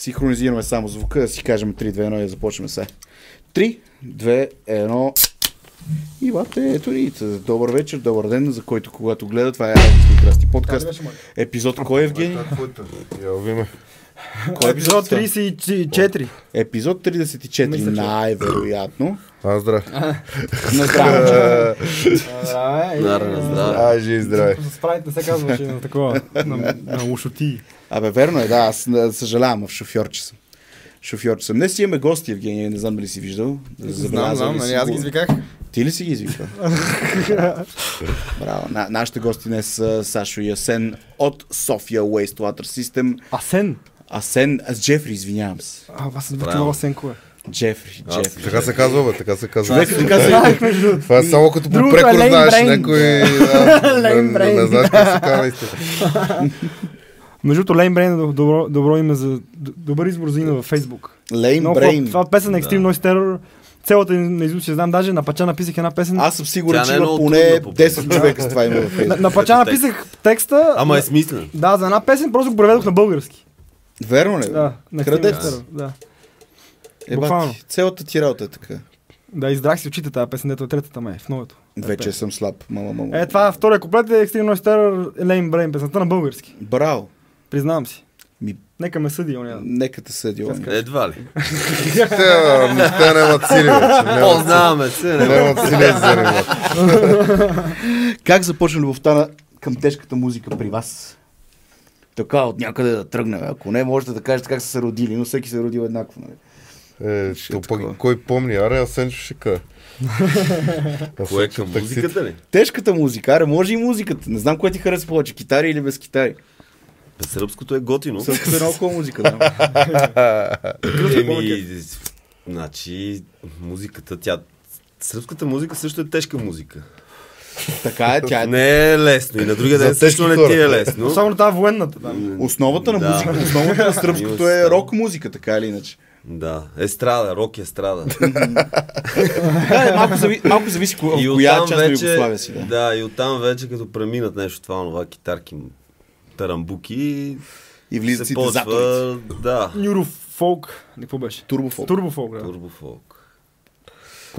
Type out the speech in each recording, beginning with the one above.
Синхронизираме само звука, да си кажем 3, 2, 1 и да започваме се. 3, 2, 1. И бате, ето ни. Добър вечер, добър ден, за който когато гледа. Това е Айлски Красти подкаст. Епизод кой е, Евгений? Я ви Кой е Епизод това? 34. Епизод 34, Мисля, че- най-вероятно. А, здраве. На здраве. Здраве. Нарна, здраве. А, жив здраве. Не се казваше на такова, на, на ушоти. Абе, верно е, да, аз съжалявам, в шофьорче съм. Шофьорче съм. Днес си имаме гости, Евгений, не знам дали си виждал. Знам, знам, ли нали аз ги извиках. Ти ли си ги извикал? Браво. На, нашите гости днес са Сашо и Асен от София Wastewater System. Асен. Асен, аз Джефри, извинявам се. А, аз съм Правилно. викал Асен кой е. Джефри, Аз- Джефри. Така се казва, бе, така се казва. Човек така се... Това е само като по Другото е прекор lame знаеш brain. някой... да, не- brain. Не знаеш как се казва истина. Между другото, Лейн Брейн е добро, добро име за д- добър избор за име във Фейсбук. Лейн Много. Брейн. Това е песен на Extreme Noise Terror. Цялата на изуст я знам. Даже на Пача написах една песен. Аз съм сигурен, Тя че не е има много поне трудна по принцип. 10 човека с това име във на, Фейсбук. на Пача написах текста. Ама е смислен. Да, за една песен просто го преведох на български. Верно ли? Да, на Крадец. Да. Е, буквално. бати, цялата ти работа е така. Да, издрах си очите тази песен, дето е третата ме, в новото. Вече съм слаб. Мама, мама. Е, това втория куплет е Extreme Noise Terror Lane Brain, песента на български. Браво. Признавам си. Ми- Нека ме съди, оня. Нека те съди, Оня. Едва ли. Те, те нямат сили вече. Познаваме се. Нямат сили занимават. Как започна любовта към тежката музика при вас? Така, от някъде да тръгнем. Ако не, можете да кажете как са се родили, но всеки се е родил еднакво. Нали? Е, Ще е то пък кой помни? Аре, Асенчо ще кажа. Кое е към музиката ли? Тежката музика, аре, може и музиката. Не знам кое ти харесва повече, китари или без китари. Сръбското е готино. Също е много хубава музика. Да. Еми, значи, музиката, тя... Сръбската музика също е тежка музика. Така е, тя е Не е лесно и на другия ден също не ти е лесно. Особено тази военната там. Основата на Да. музика, основата на сръбското е рок музика, така или иначе. Да, естрада, рок естрада. Да, малко, зави, малко зависи ко, И коя част на вече, Югославия си. Да. да, и оттам вече като преминат нещо това, това китарки, тарамбуки, И влизат почва, да, Нюрофолк. Не, какво беше? Турбофолк. Турбофолк, да. турбофолк.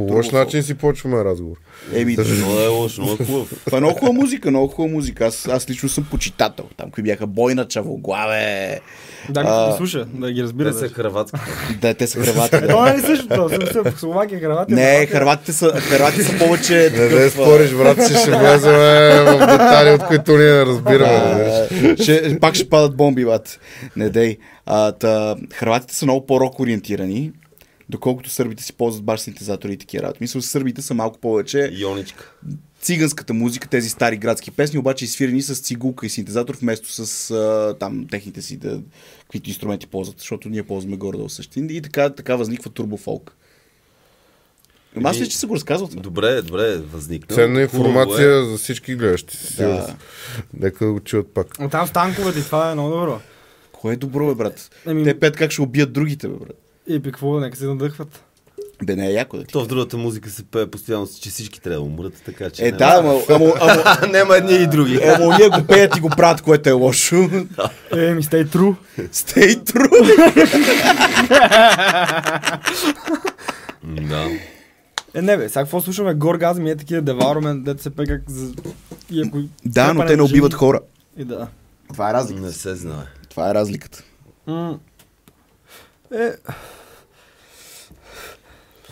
По лош начин си почваме разговор. Еми, Но е лошо, но е хубав. това е много хубава музика, много хубава музика. Аз, аз лично съм почитател. Там, кои бяха Бойна, Чавоглаве. Да, А, ги слуша, да ги разбира. Те са хрватски. Да, те са хрвати. Е, Да. то не е същото. В Словакия, Хрватия. Не, хрватите са, хрватите са повече... Не а, спориш, брат, си ще влезем в детали, от които ние не разбираме. ще, пак ще падат бомби, бат. Не дей. А, та, хрватите са много по-рок ориентирани, доколкото сърбите си ползват баш синтезатори и такива работи. Мисля, сърбите са малко повече Йоничка. циганската музика, тези стари градски песни, обаче изфирени с цигулка и синтезатор, вместо с а, там техните си, да, каквито инструменти ползват, защото ние ползваме горе-долу същи. И така, така възниква турбофолк. Ама аз ли, че се го разказвал? Добре, добре, възникна. Ценна Хубаво информация за всички гледащи. Да. Нека го чуят пак. А Там в танковете това е много добро. Кое е добро, бе, брат? Еми- Те пет как ще убият другите, бе, брат? И какво, нека се надъхват. Бе, не е яко да ти. То в другата музика се пее постоянно, че всички трябва да умрат, така че... Е, да, ама, ама, ама, Няма едни и други. ама ние го пеят и го правят, което е лошо. Е, ми stay true. Stay true. Да. Е, не бе, сега какво слушаме? Горгазм и е такива девармен, дете се пее как за... И ако... Да, но те не убиват хора. И да. Това е разликата. Не се знае. Това е разликата. М. Е,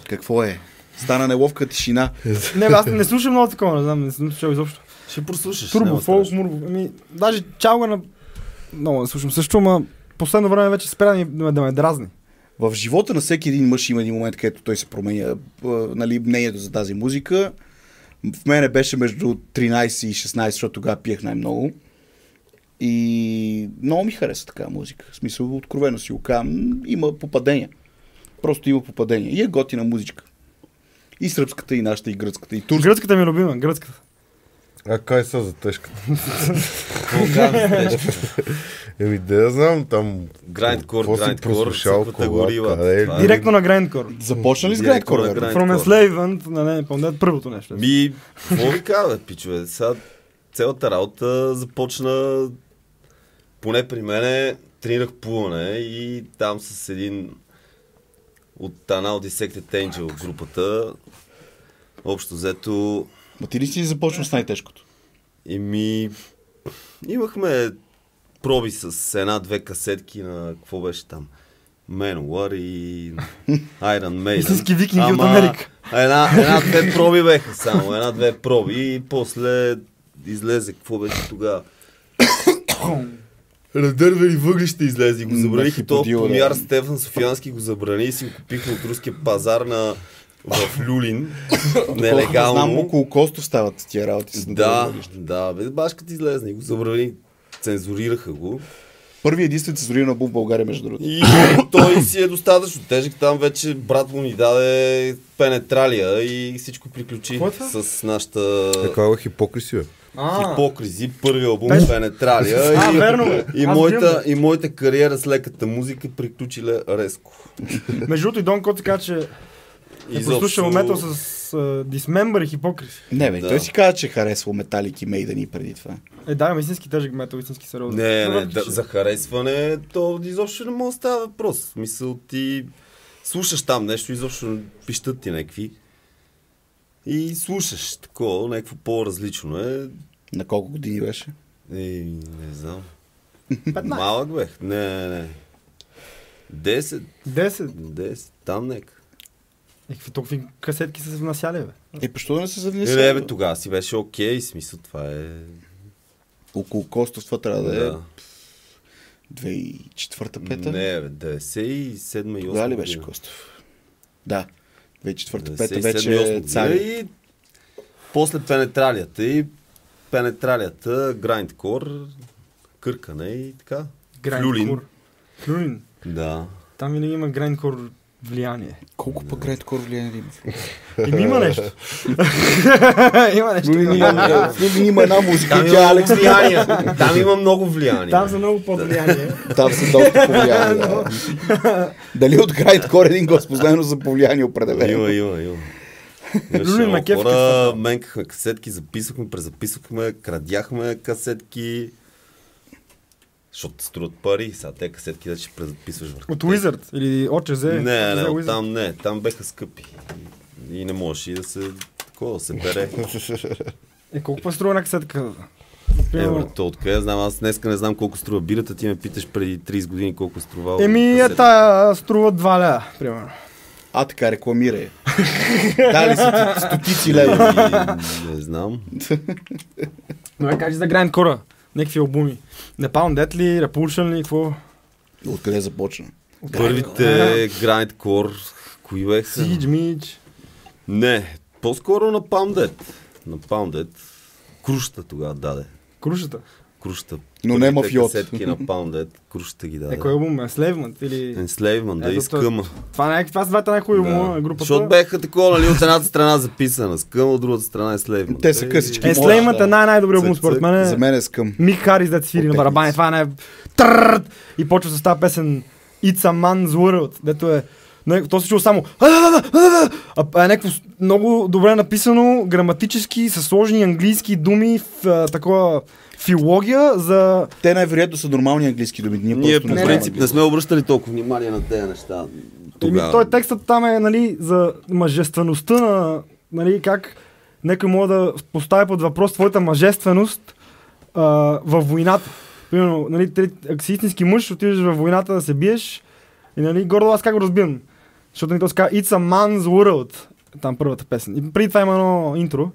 Какво е? Стана неловка тишина. не, аз не слушам много такова, не знам, не съм слушал изобщо. Ще прослушаш. Турбо, фолк, мурбо. Ами, даже чалга на... Много не слушам също, ама последно време вече спря да, ми- да, ме- да ме дразни. В живота на всеки един мъж има един момент, където той се променя нали, мнението за тази музика. В мене беше между 13 и 16, защото тогава пиех най-много. И много ми хареса така музика. В смисъл, откровено си го казвам, има попадения. Просто има попадения. И е готина музичка. И сръбската, и нашата, и гръцката, и турската. Гръцката ми е любима, гръцката. А кай са за казваш? Еми, да я знам там. Грайндкор, грайндкор, е- Директно на Grindcore. Започна ли с Грайндкор? From Enslavement, не, не, помня първото нещо. Ми, какво ви казва, пичове? Сега цялата работа започна, поне при мене, тренирах плуване и там с един от една от Dissected Angel от групата, общо взето, Ма ти ли си започнал с най-тежкото? и ми имахме проби с една-две касетки на какво беше там. Manowar и Iron Maiden. Истински викинги от Ама Америка. Една, една-две проби беха само, една-две проби и после излезе, какво беше тогава? Надървени въглища излезе и го забраних и то помяр Стефан Софиянски го забрани и си го купихме от руския пазар на в Люлин, Знам, нелегално. около Костов стават тия работи. С Да, да, бе, башката излезна и го забрани. Цензурираха го. Първи единствен цензуриран албум в България, между другото. И той си е достатъчно тежък. Там вече брат му ни даде пенетралия и всичко приключи е с нашата Такава хипокриси, бе. А, хипокризи. Първи албум Пеш- пенетралия. А, и, верно, и, моята, и моята кариера с леката музика приключи ле- резко. Между другото и Дон Кот каза, че е прослушал метал с uh, Dismember и. Не, бе, Да. той си каза, че харесва Металик и преди това. Е, да, ама истински тежък метал, истински сериозен. Не, не, да, за харесване, то изобщо не може да става въпрос. Мисъл ти слушаш там нещо, изобщо пищат ти някакви. И слушаш такова, някакво по-различно е. На колко години беше? Ей, не знам. 15. Малък бех. Не, не, не. 10, 10. 10, там нека. Е, какви толкова касетки са се внасяли, бе? Е, защо да не се завнесе? не, бе, тогава си беше окей, смисъл това е... Около Костов това трябва да е Да. 2004-та, 5-та? Не, бе, 97 и 8 Кога ли беше. Костов? Да. 2004-та, 5-та 97 и вече 8 е година цари. И после пенетралията и пенетралията, грайндкор, къркане и така. Люлин. Люлин. Да. Там винаги има грайндкор влияние. Колко пък грайндкор влияние има? Еми има нещо. има нещо. Има, в Люлин има една музика, Там тя има Алекс влияние. Там има много влияние. Там са много под влияние. Там са доста повлияни. Да. Дали от грайндкор един господлено за повлияние определено? Има, има, има. Хора, като менкахме касетки, записвахме, презаписвахме, крадяхме касетки. Защото струват пари, сега те касетки да ще презаписваш върху. От. Wizard или ОЧЗ. Не, не, OCZ от там не, там беха скъпи. И не можеше и да се, такова, да се бере. Е, колко па струва една касетка? Е, Примерно- то откъде знам, аз днеска не знам колко струва бирата, ти ме питаш преди 30 години колко е струвал. Еми, е тая струва 2 ля, примерно. А, така, рекламирай. Дали са ти стотици лева. Еми, Не знам. Но е кажи за грайндкора. Някакви албуми. Nepal Death ли, Repulsion ли, какво? Откъде започна? Първите грайндкор, кои беха? Siege, Midge. Не, по-скоро на Pounded. На Pounded. Круща тогава даде. Крушата. Круща. Но не Първите мафиот. Касетки на Pounded. Круща ги даде. Е, кой албум е? Или... Enslavement, да, Ето и скъма. Това, е- това са двата най-хубави албума на групата. Защото беха такова, нали, от едната страна записана скъма, от другата страна е Enslavement. Те са късички. Enslavement Да. е най-най-добрият албум според мен. За мен е скъм. Мик Харис да свири на барабани. Това е най... И почва с тази песен It's a Man's World, дето е не, то се чува само а а е някакво много добре написано, граматически, с сложни английски думи, в а, такова филология за... Те най-вероятно са нормални английски думи. Ние, Ние по не принцип не сме обръщали толкова внимание на тези неща. Тогава. той текстът там е нали, за мъжествеността на... Нали, как някой може да постави под въпрос твоята мъжественост а, във войната. Примерно, нали, ако си истински мъж, отиваш във войната да се биеш и нали, гордо аз как го разбирам. Защото ни то се казва It's a man's world. Там първата песен. И преди това има едно интро.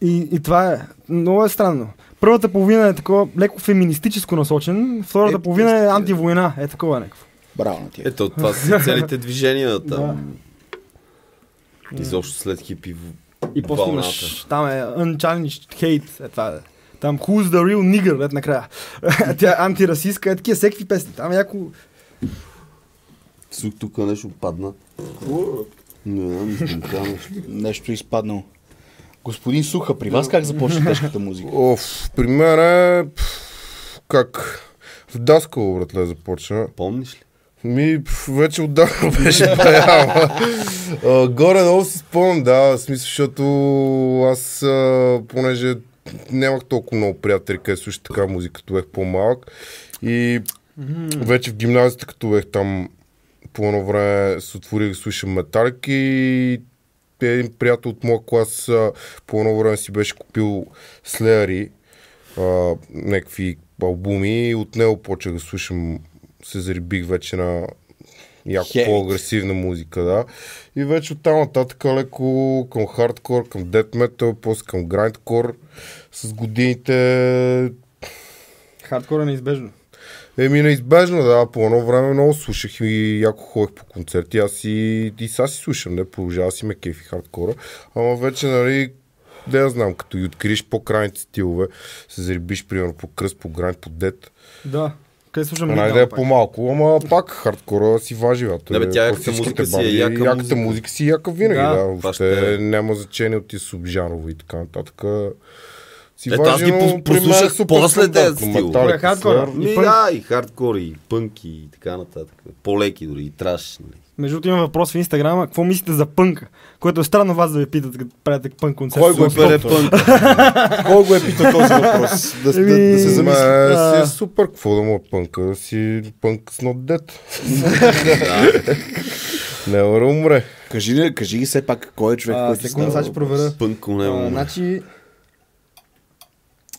И, и това е. Много е странно. Първата половина е такова леко феминистическо насочен, втората Е, половина е антивойна. Е такова е някакво. Браво на тия. Ето, това са целите движения там. Да. Изобщо след хипи в- И после имаш, там е Unchallenged Hate, е това е. Там Who's the real nigger, ето накрая. Тя е антирасистка, е такива всеки песни. Там е яко... Тук нещо падна. Не мислим това нещо. Изпаднало. Господин Суха, при вас как започна тежката музика? Оф, при мен е... Как? В Даскало, братле, започна. Помниш ли? Ми, вече отдавна беше бая. Горе-долу си спомням, да, в смисъл, защото аз, а, понеже нямах толкова много приятели, където слушах така музика, като бях по-малък. И Вече в гимназията, като бех там, по едно време се отворих да слушам металик и един приятел от моя клас а, по едно време си беше купил Слеяри, а, някакви албуми и от него почнах да слушам, се зарибих вече на яко Хейт. по-агресивна музика, да. И вече оттам нататък леко към хардкор, към дет метал, после към грайндкор. С годините Хардкор е неизбежно. Еми неизбежно, да, по едно време много слушах и яко ходех по концерти, аз и, и сега си слушам, не продължава си ме кефи хардкора, ама вече, нали, да я знам, като и откриеш по-крайните стилове, се зарибиш, примерно, по кръст, по гранд, по дет, Да. Къде слушам най да е по-малко, ама пак хардкора си важи, бе. Не, бе, тя яката Класическите музика си е яка яката музика. музика си е яка винаги, Да, да, въобще ще е. няма значение от тия субжанове и така нататък. Си Ето, аз ги е прослушах после тези е? Слеяр. И Ми, пънк. да, и хардкор, и пънк, и така нататък. По-леки дори, и траш. Нали. Между другото има въпрос в Инстаграма. Какво мислите за пънка? Което е странно вас да ви питат, като правите пънк концерт. Кой го е е питал? пънк. Кой го е питал този въпрос? Да, да, да се замисли. Ма, си е супер, какво да му е пънка, си пънк с not dead. Не умре. Кажи, ли- кажи ги все пак кой е човек, А, който ти секунда, сега ще проверя. Пънко не му. значи,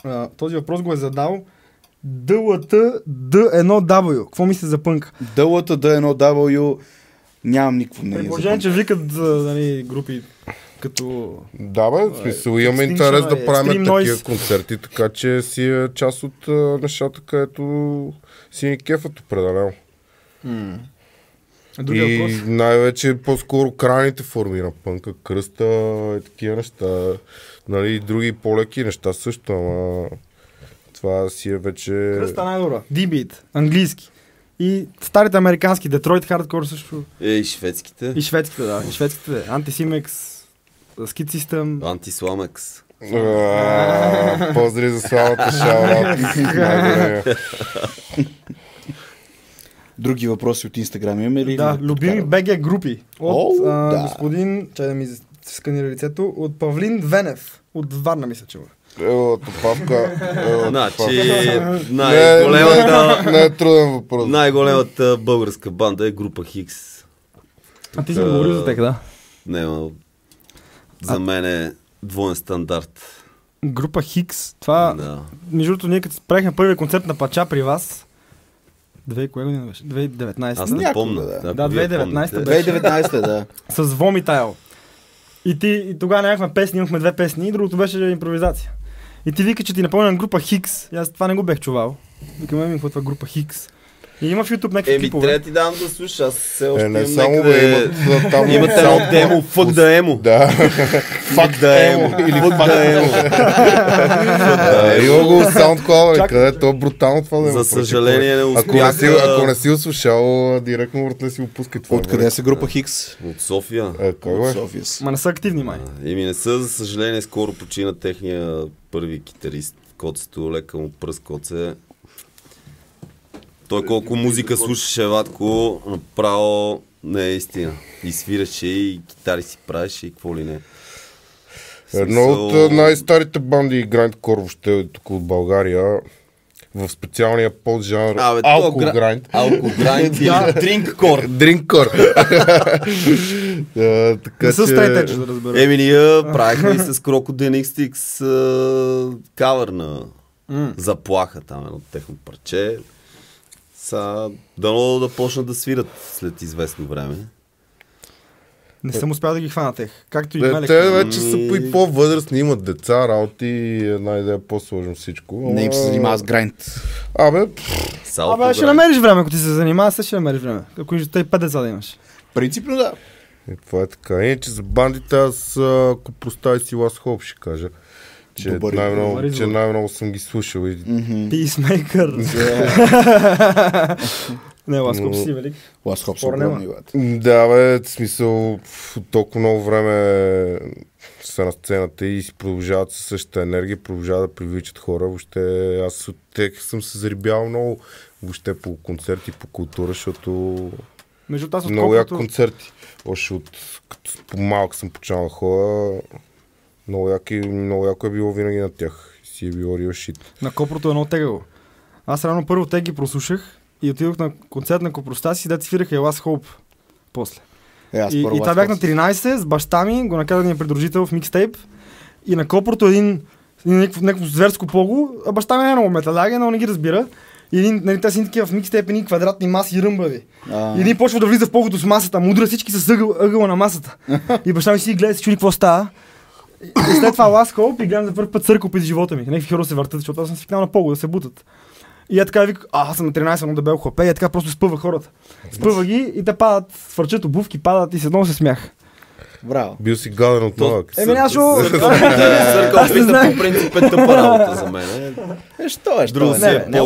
а, този въпрос го е задал ДЛТ D1W. Какво мислите за пънк? Дълата D1W нямам никакво мнение. При за положение, пънк. че викат за нали, групи като... Да, бе, в смисъл имаме интерес е, да правим Extreme такива Noise. концерти, така че си е част от нещата, където си ни кефът определено. Другия И въпрос. най-вече по-скоро крайните форми на пънка, кръста и такива неща. Нали, и други по-леки неща също, ама това си е вече... Кръста най-добра. D-Beat, английски. И старите американски, Детройт хардкор също. Е, и шведските. И шведските, да. И шведските. Антисимекс, Skid System. Антисламекс. Поздрави за славата, шаурат. Други въпроси от Инстаграм имаме ли? Да, любими БГ групи. От О, а, да. господин, чай да ми сканира лицето, от Павлин Венев. От Варна, мисля, че. е. Ево, топавка. ево, Значи. Не, най-големата, не, не е труден въпрос. най-големата българска банда е група Хикс. А ти си говорил за тях, да. Няма. За мен е двоен стандарт. Група Хикс. Това, Да. между другото, ние като правихме първия концерт на Пача при вас, Две, кое година беше? 2019. Аз не помня. да. Да, вие 2019 помните. беше. 2019 да. С Vomitile. И ти и тогава нямахме песни, имахме две песни и другото беше импровизация. И ти вика, че ти напомня на група Хикс. И аз това не го бех чувал. Викаме ми, какво е това група Хикс. И има в YouTube някакви Еми, клипове. трябва да ти давам да слушаш. Аз все още Е, не имам само някъде- бе, имат там... Имат едно демо, фък да емо. Да. Фак да емо. Или фак да емо. Има го SoundCloud, къде то е брутално това да За съжаление не Ако не, успях. ако не си услушал, директно вратне си го пускай това. Откъде са група Хикс? От София. Е, кой От е? София. Ма не са активни май. Еми не са, за съжаление, скоро почина техния първи китарист, Коцето, лека му пръст Коце. Той колко музика слушаше Ватко, направо не е истина. И свираше и китари си правеше и какво ли не. Едно от Смисъл- най-старите банди и грайндкор въобще тук от България в специалния поджанр Абе, алко гра- грайнд. Алко грайнд или дринккор. Дринкор. А, така Не са edge, да разбера. Еми ние правихме и с Crocodile а, кавър на заплаха там, едно техно парче. Са, дано да почнат да свират след известно време. Не съм успял да ги хвана тех. Както и Е, Мелек. те вече са по- и по-възрастни, имат деца, работи и една идея по-сложно всичко. Не им се занимава с грайнд. Абе, Абе, ще намериш време, ако ти се занимаваш, ще намериш време. Ако и те пет деца да имаш. Принципно да. И това е така. Иначе за бандите аз, ако простави си Last Hope, ще кажа. Че Добър най-много, добър че най-много съм ги слушал. И... Писмейкър. Не, Ласкоп Но- си велик. Лас Хоп са огромни, Да, бе, в смисъл, толкова много време са на сцената и си продължават със същата енергия, продължават да привличат хора. Въобще, аз от тях съм се зарибявал много въобще по концерти, по култура, защото Между аз много як колкото... концерти. Още от като по-малък съм почнал да ходя. Много, як, и- много яко е било винаги на тях. Си е било real shit. На Копрото е едно тегаво. Аз рано първо те ги прослушах и отидох на концерт на Копростаси, дете свираха и Last Hope после. Е, аз И, и това бях на после. 13, с баща ми, го накара да ни е придружител в микстейп. И на Копрото един, някакво, някакво зверско пого, а баща ми е много металяга, но не ги разбира. И един, нали, те са такива в микстейп, едни квадратни маси ръмбави. А, И един почва да влиза в погото с масата, мудра всички с ъгъл, ъгъла на масата. и баща ми си гледа, се чуди какво става. И, след това Last Hope и гледам за първи път църкъл през живота ми. Някакви хора се въртат, защото аз съм свикнал на пого да се бутат. И е така вика, а, аз съм на 13, но дебел хлапе, и е така просто спъва хората. Спъва ги и те падат, свърчат обувки, падат и се едно се смях. Браво. Бил си гаден от малък. Еми, аз шо- знаех. по принцип е тъпа работа за мен. е. Е, що е, Друго е? си е не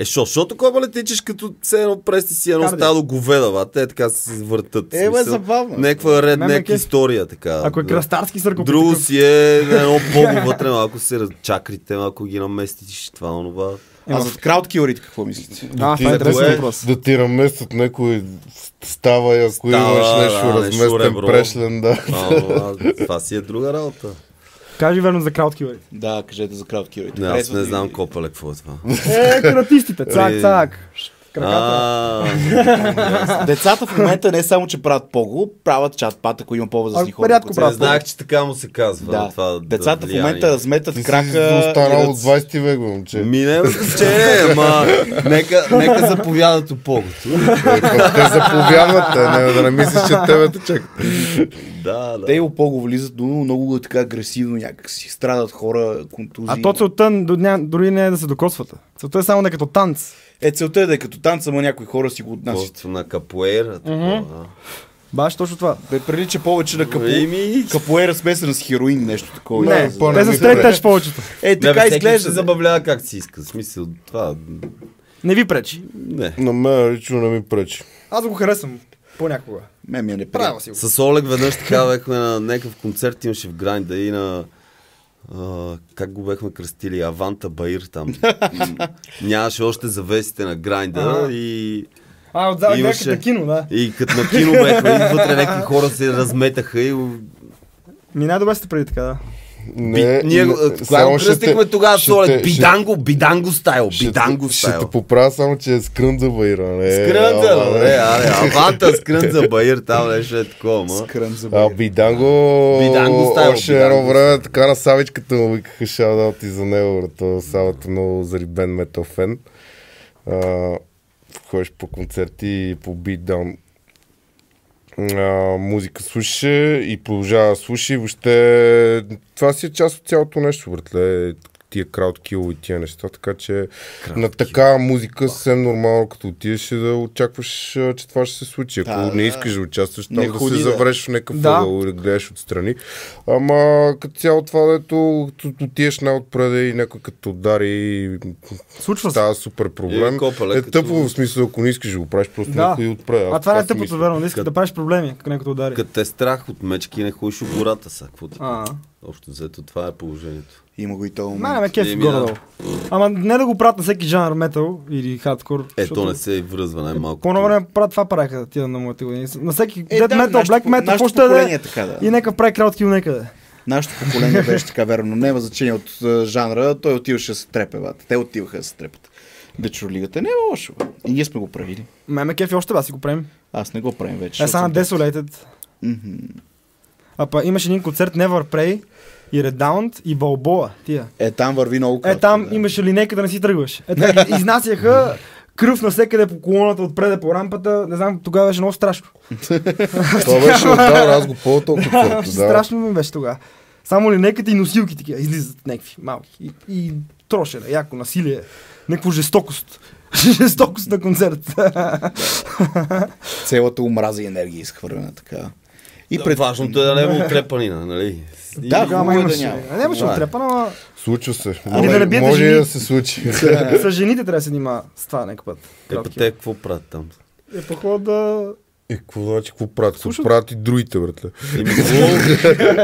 е шо, защото кога ле тичаш като все едно прести си едно стадо говеда, ба, те така се въртат. Е, бе, забавно. Някаква ред, някаква история, така. Ако е да. кръстарски съркъл. Друго си е едно по вътре, малко се чакрите, малко ги наместиш, това, онова. А за крауткилърите какво мислите? А, това е интересен въпрос. Да ти наместят някой става и ако имаш нещо разместен прешлен, да. Това си е друга работа. Кажи верно за крауткилърите. Да, кажете за крауткилърите. Не, аз не знам ви? копеле какво е това. Е, каратистите, цак, Е. цак. Краката. Децата в момента не само, че правят пого, правят чат-пат, ако има по-възрастни А, хора. рядко не правят са- знаех, че така му се казва. Да. Това, Децата в влияние. момента разметат Ти си крака. останал и от ръц. 20 век, момче. Ми не, че не, ма нека, нека заповядат опогото. Те заповядват, те, не, да не мислиш, че тебе те чакат. Да, да. Те и опого влизат до много така агресивно някакси. Страдат хора, контузии. А то целта дори не е да се докосват. Целта е само да е като танц. Е, целта е да е като танца, ама някои хора си го отнасят. Просто на капуера. Баш точно това. Бе, прилича повече на капу... Еми, капуера смесена с хероин, нещо такова. Не, Е, по- те са ми стрейт добре. теж повечето. Е, Не, така всеки изглежда. се забавлява как си иска. В смисъл, това... Не ви пречи. Не. На мен лично не ми пречи. Аз го харесвам понякога. Ме ми е неприятно. си го. С Олег веднъж така бехме на някакъв концерт, имаше в Грайнда и на... Как го бехме кръстили? Аванта Баир там. Нямаше още завесите на Грайнда и... А, отзад Имаше- на кино, да. И като на кино бехме, и вътре някакви хора се разметаха и... Ми най-добре сте преди така, да. Не, Ние не, кога го кръстихме тогава ще с Олег? те- ще- Биданго, биданго стайл, ще биданго Ще те стайл. поправя само, че е скрънда баира, не Скрънза, бе, аре, аванта скрънза Баир, там нещо е такова, ма. Скръм за А. Биданго, Биданго стайл, още едно Биданго време, така на Савичката му викаха шадаут и за него, брато. Савата е много зарибен метал фен. А, ходиш по концерти и по битдаун а, музика слуша и продължава да слуша и въобще това си е част от цялото нещо, братле. Тия краудкил и тия неща, така че на такава музика съвсем нормално, като отидеш е да очакваш, че това ще се случи. Ако Да, не искаш да участваш там, Не да ходи, се да. завреш в някакъв Да. да гледаш отстрани. Ама като цяло това, дето като отидеш най-отпреде и някой като удари Случва се. става супер проблем. Е, копале, Е, като- тъпо в смисъл, ако не искаш да го правиш, просто Да. някой отпреде. А това не е тъпото, мисля. верно. Не искаш Кът- да правиш проблеми, ако някой удари. Като те е страх от мечки, не ходиш в гората са. Какво ти? А, Общо взето, това е положението. Има го и то момент. ме кефи Еми, да. горе-долу. Ама не да го правят на всеки жанр метал или хардкор. Ето не се връзва най-малко. По време правят това правеха тия на моите години. На всеки Е, дед да, метал, метал, нашето какво ще да е. е така, да. И нека прави краткил некъде. Нашето поколение беше така верно. Няма значение от жанра. Той отиваше да се трепе, бат. Те отиваха да се трепят. Дечурлигата не е лошо. И ние сме го правили. Ме ме кефи още, бе, аз си го правим. Аз не го правим вече. Е, защото- Desolated. Мгм. А па имаше един концерт Never Pray и Redound и Balboa, тия. Е, там върви много Е, кратко, там да. имаше линейка да не си тръгваш. Е, ги изнасяха кръв навсекъде по колоната, отпреде по рампата. Не знам, тогава беше много страшно. Това беше отдавна, аз го по толкова да. Страшно ми беше тогава. Само линейката и носилки такива излизат някакви малки. И, и трошене, яко насилие, някаква жестокост. жестокост на концерт. Цялата омраза и енергия изхвърлена така. И Пред... Важното е да няма отрепанина, нали? И- Да, хубаво е да няма. Не, Нямаше Да. отрепана, ама Случва се. Може, да не биете може и жени. да се случи. с жените трябва да се занимава с това някакъв път. Е, па те какво правят там? Е, по да... Е, какво значи, какво правят? Какво Слушат. правят и другите, братле?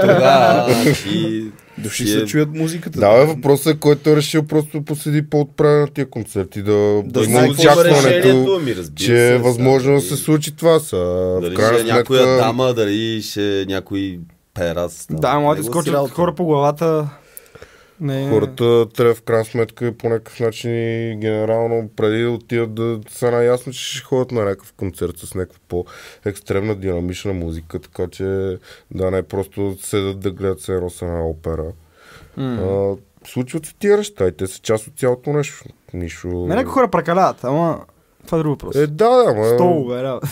Тогава и... Души се е- чуят музиката. Да, бе, въпросът е, който е решил просто поседи по-отправен на тия концерти, да, да има е очакването, ами че е възможно да се случи това. Са. Дали ще е някоя дама, дали ще е някой перас. Да, могат да скочат хора по главата. Не, Хората трябва в крайна сметка по някакъв начин и генерално преди да отидат да са наясно, че ще ходят на някакъв концерт с някаква по-екстремна динамична музика, така че да не просто седат да гледат се едно една опера. А, случват се тия неща и те са част от цялото нещо. Нищо... Не, някои хора прекаляват, ама това е друг въпрос. Е, да, да, ма... Столове, работа.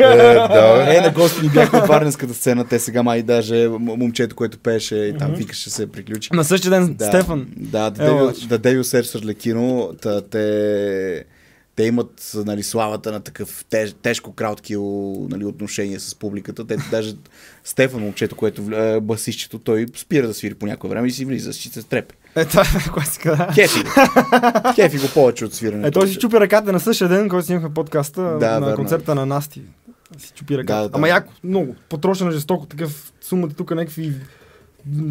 Е, да, бе. Е, на гости ни бяхме в Варненската сцена, те сега май даже момчето, което пееше и там викаше се приключи. На същия ден Да, Стефан. Да, да, Девил, значи. да Арлекино, та, те, те имат нали, славата на такъв теж, тежко краткил нали, отношение с публиката. Те даже Стефан, момчето, което е, басището, той спира да свири по някое време и си влиза, си се трепе. Е, това е класика, да. Кефи. Кефи го повече от свирането. Е, той си чупи ръката на същия ден, който снимахме подкаста Да, на верно. концерта на Насти. Си чупи ръката. Да, да. Ама яко, много. Потрошено жестоко, такъв сумата тук някакви...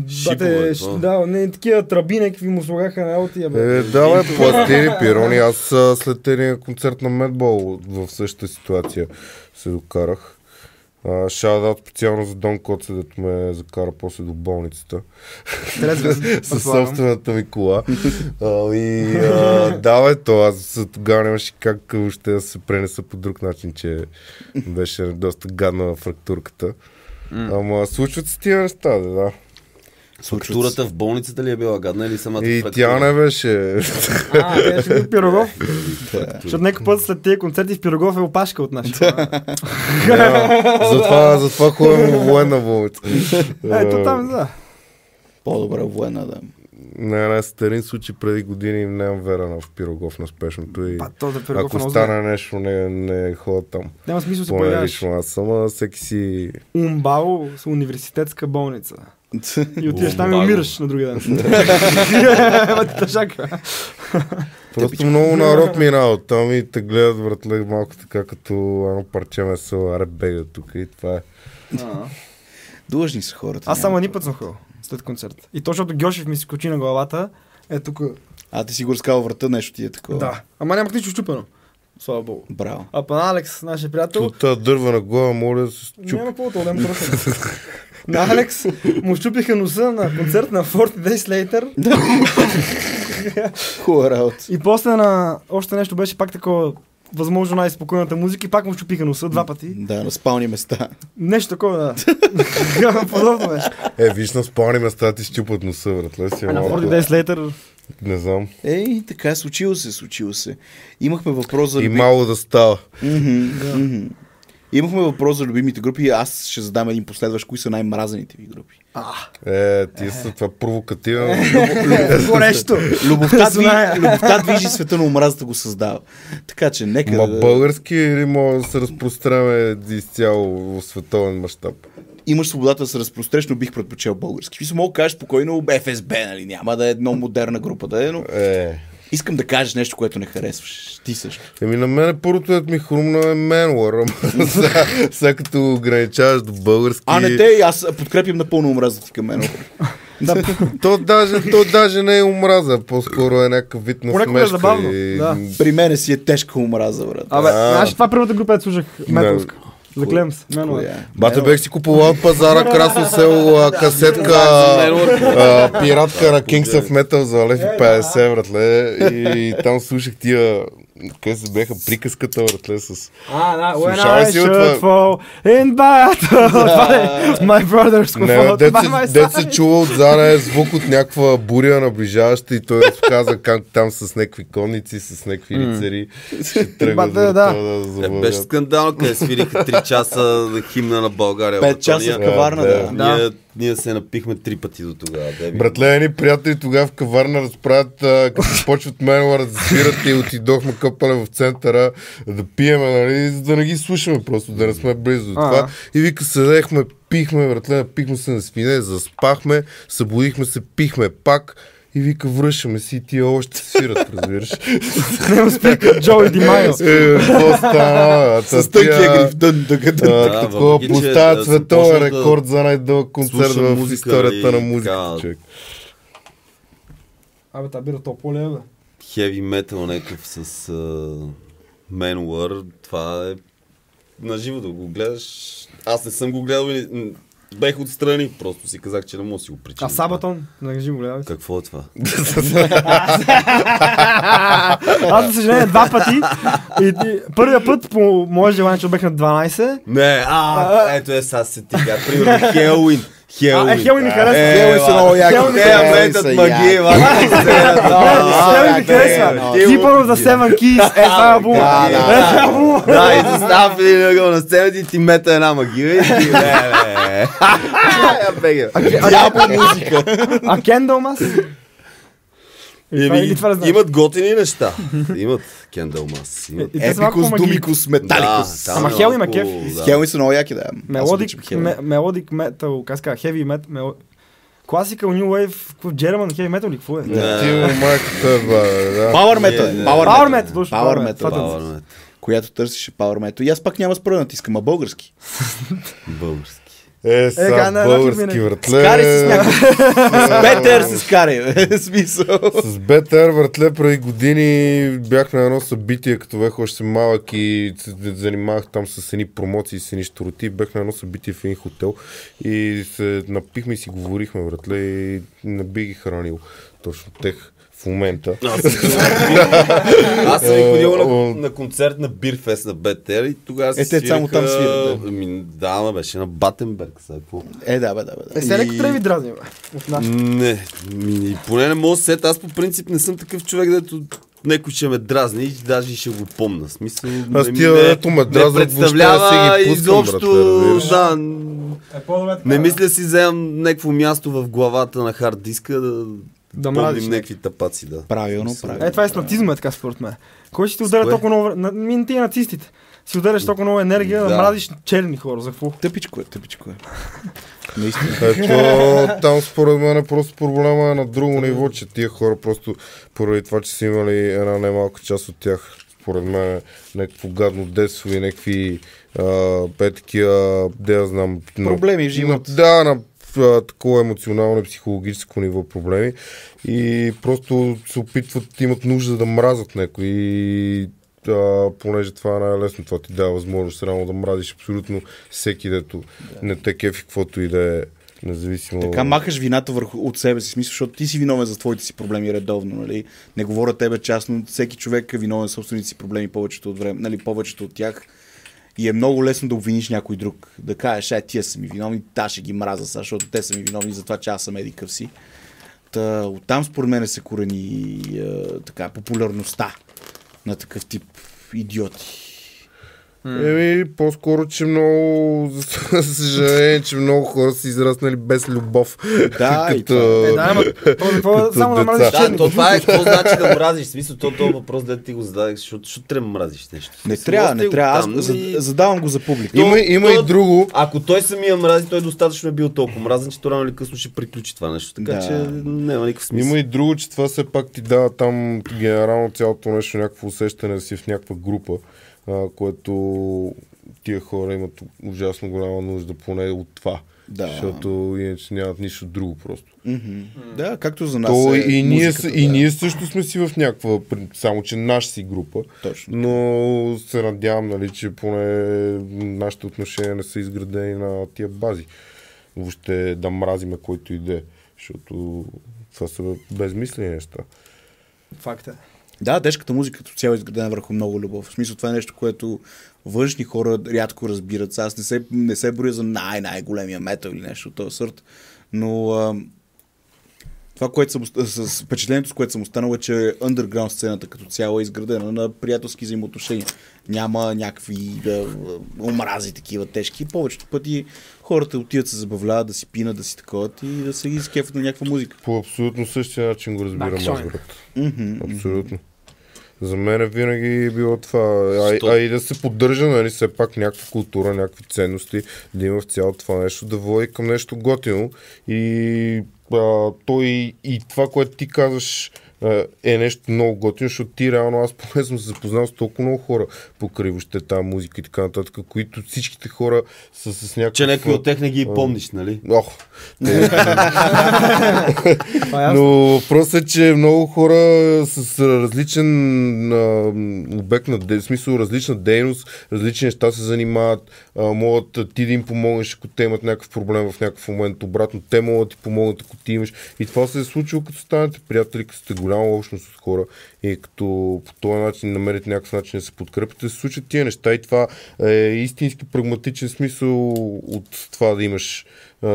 Шипове, да, не, такива тръби, някакви му слагаха на работи. Бе. Е, да, бе, пластири, пирони. Аз след един концерт на Медбол в същата ситуация се докарах. Шаудат специално за Дон Коце, дето ме закара после до болницата. Трезва, С предполагам. собствената ми кола. А, и а, да, бе, то аз тогава нямаше как въобще да се пренеса по друг начин, че беше доста гадна фрактурката. Ама случват се тия неща, да. Да. Фактурата в болницата ли е била гадна или самата И фактура? тя не беше. А, те ще бил Пирогов. Защото някой път след тези концерти в Пирогов е опашка от. Няма. затова, затова ходим в военна болница. Ето там, да. По-добре военна, да. Не, не, старин случай преди години нямам вера на в Пирогов на спешното и Па, то да Пирогов е ако много зле. стане нещо, не, не ходя там. Няма смисъл да се появяваш. аз съм, а всеки си... Умбао с университетска болница. И отиваш там и умираш на другия ден. Ама ти тъжака. Просто много народ минава там и те гледат вратле малко така като едно парче месо, аре бега тук и това е. Длъжни са хората. Аз само един път съм ходил след концерт. И то, защото Гьошев ми се скочи на главата. Е тук. А ти си го разкал врата, нещо ти е такова. Да. Ама нямах нищо щупено. Слава богу. Браво. А пана Алекс, нашия приятел, От тази дърва на глава моля да се чупи. няма какво да. На Алекс му щупиха носа на концерт на 40 Days Later. Хубава работа. И после на още нещо беше пак такова възможно най-спокойната музика и пак му щупиха носа два пъти. Да, на спални места. Нещо такова, да. Подобно беше. Е, виж на спални места ти щупат носа, братле си. е А на малко. 40 Days Later Не знам. Ей, така, случило се, случило се. Имахме въпрос за... И мало да става. Мгм, мгм. Имахме въпрос за любимите групи аз ще задам един последващ. Кои са най-мразените ви групи? Е, ти са това провокативно. Горещо. Любовта, дви... Зная. Любовта движи света, но омразата го създава. Така че нека... Ма да- български или може да се разпростреме изцяло в световен мащаб? Имаш свободата да се разпростреш, но бих предпочел български. Мисля, мога да кажеш спокойно ФСБ, нали? Няма да е едно модерна група, да е, но Е. искам да кажеш нещо, което не харесваш. Ти също. Еми на мен първото, дето ми хрумна е Менуар, ама сега, като ограничаваш до български... А не те, аз подкрепям напълно омразата ти към мен. То даже, то даже не е омраза, по-скоро е някакъв вид на Понякога е забавно, и... да. При мене си е тежка омраза, брат. Абе, А. знаеш, това е първата група, която слушах металска. Менуар. Коя е? Бате бех си купувал от пазара Красно село касетка пиратка на Kings of Metal за лев и 50, братле. И, там слушах тия къде се беха приказката, братле, с... А, да, when Слушава I should това. fall in battle. Това е My brothers will Не, fall дет by се, my дет се side. чува отзад е звук от някаква буря наближаваща и той разказа как там с някакви конници, с някакви лицари ще тръгват да. това да Е, беше скандално, къде свириха 3 часа на химна на България. Пет Брат, часа в каварна, Да, да. Ние, ние се напихме три пъти до тогава. деби. Братле, едни приятели тогава в каварна разправят, като почват Менуар да свират и отидохме къпале в центъра да пиеме, нали, за да не ги слушаме просто, да не сме близо до това. И вика, седехме, пихме, братле, напихме се на свине, заспахме, събудихме се, пихме пак. И вика, връщаме си и тия още свират, разбираш. Не успех като Джо и Ди Майо. Какво стана? Та С тънкия тия, гриф. Дън, дън, дън. а, Да, Такова съм световен рекорд за най-дълъг концерт в историята на музиката, човек. Абе, та бира то поле, бе. Хеви метал някакъв с uh, Manowar. Това е на живо да го гледаш. Аз не съм го гледал и бех отстрани. Просто си казах, че не мога да си го причиня. А Сабатон? Не го гледай. Какво е това? Аз, за съжаление, два пъти. И, и, първия път, по мое желание, че бех на 12. Не, а, ето е, сега се тига. Примерно Хелуин. Хелуин. А, е, Хелуин ми харесва. Е, Хелуин са много яки. Хелуин Те са я яки. метат са магия, яки. вадят Хелуин ми харесва. Keeper of the Seven Keys. Е, това е албум. Да, Е, да, това е албум. Да, и застава в един ъгъл на сцената и ти мета една магия и ти... Не, не, Я бега. Дявол музика. А Candlemas? Това- или това не знаеш? Имат готини неща. Имат Кендълмас. Имат. И те са малко Епикус. Думикус, Металикус. там Ама е Хел има кеф. да. Хелуин са много яки, да. Мелодик, мелодик метал, как heavy metal, класикал, new wave, German heavy metal ли, какво е? Да. Ти майката, да. Power Metal. Power Metal. Power Metal. Която търсише Power Metal. И аз пак няма спра да натискам, а български. Български. Е, са га, на- български вратле. Карай се с някакъв. С Бетер се скарай. бе. Смисъл. С БТР въртле преди години бях на едно събитие, като бях още малък и се занимавах там с едни промоции, с едни штороти. Бях на едно събитие в един хотел и се напихме и си говорихме, вратле, и не би ги хранил точно тех в момента. Аз съм Аз съм ходил на, на концерт на Бирфест на БТР и тогава Е, се те само там свират, да. Да, ма беше на Батенберг. Сега, какво? Е, да, бе, да, бе. да. Е, се леко И- трябва ви дразни, бе. Не, ми, поне не мога да се сета. Аз по принцип не съм такъв човек, дето някой ще ме дразни и даже ще го помна. Смисъл, Аз не- тия, не- дето ме въобще представлява не си ги пускам, изобщо, разбираш. да, Е, не да. мисля си вземам някакво място в главата на хард диска да, Да мразиш. някакви тапаци, да. Правилно, правилно. Е, това е снатизма, е така според мен. Кой ще ти ударя толкова много... на- Ми, тия нацистите. Си ударяш толкова много енергия да, Да. мразиш черни хора. За какво? Тъпичко е, тъпичко е. Наистина. Ето, там според мен е просто проблема е на друго ниво, че тия хора просто поради това, че са имали една немалка част от тях, според мен е някакво гадно детство и някакви а, бе такива, де я знам... на- Проблеми в живота. на- Да, на а, такова емоционално и психологическо ниво проблеми и просто се опитват, имат нужда да мразят някой и а, понеже това е най-лесно, това ти дава възможност реално да мразиш абсолютно всеки, дето не те кефи, каквото и да е, независимо. Така махаш вината върху от себе си, смисъл, защото ти си виновен за твоите си проблеми редовно, нали? Не говоря тебе частно, всеки човек е виновен за собствените си проблеми повечето от време, нали, повечето от тях. И е много лесно да обвиниш някой друг. Да кажеш, е, тия са ми виновни, та ще ги мраза, защото те са ми виновни за това, че аз съм едикъв си. Та, оттам според мен се корени е, така, популярността на такъв тип идиоти. Еми, по-скоро, че много, за съжаление, че много хора са израснали без любов. Да, и като... това Е, да, ама какво само да мразиш Да, то това е какво значи да мразиш. Смисъл, то този въпрос, да ти го зададеш, защото, защото трябва да мразиш нещо. Не трябва, не трябва. Аз нали? задавам го за публика. Има, има и друго. Ако той самия мрази, той достатъчно е бил толкова мразен, че то рано или късно ще приключи това нещо. Така Да. че няма никакъв смисъл. Има и друго, че това все пак ти дава там генерално цялото нещо, някакво усещане да си в някаква група, а, което тия хора имат ужасно голяма нужда поне от това. Да. Защото иначе нямат нищо друго просто. Мгм. Да, както за нас. То е и, ние, музиката, и да. ние също сме си в някаква, само че наша си група, Точно. но се надявам, нали, че поне нашите отношения не са изградени на тия бази. Въобще да мразиме който иде, защото това са безмислени неща. Факт е. Да, тежката музика като цяло е изградена върху много любов. В смисъл това е нещо, което външни хора рядко разбират. Аз не се, не се боря за най-най-големия метал или нещо от този сорт, но а, това, което съм, с впечатлението, с което съм останал е, че underground сцената като цяло е изградена на приятелски взаимоотношения. Няма някакви да, омрази такива тежки. Повечето пъти хората отиват се забавляват, да си пинат, да си таковат и да се изкефат на някаква музика. По абсолютно същия начин го разбирам аз, брат. Абсолютно. За мен винаги е било това. А, а и да се поддържа, нали, все пак някаква култура, някакви ценности, да има в цялото това нещо, да води към нещо готино. И а, той и това, което ти казваш, е нещо много готино, защото ти реално аз поне съм се запознал с толкова много хора покрай въобще тази музика и така нататък, които всичките хора са с някакъв... Че някой от тях не ги помниш, нали? Ох, те, е но въпросът е, че много хора с различен а, обект на де, смисъл различна дейност, различни неща се занимават, а, могат ти да им помогнеш, ако те имат някакъв проблем в някакъв момент, обратно те могат да ти помогнат, ако ти имаш. И това се е случило, като станете приятели, като сте голяма общност от хора и като по този начин намерите някакъв начин да се подкрепите, се случат тия неща и това е истински прагматичен смисъл от това да имаш а,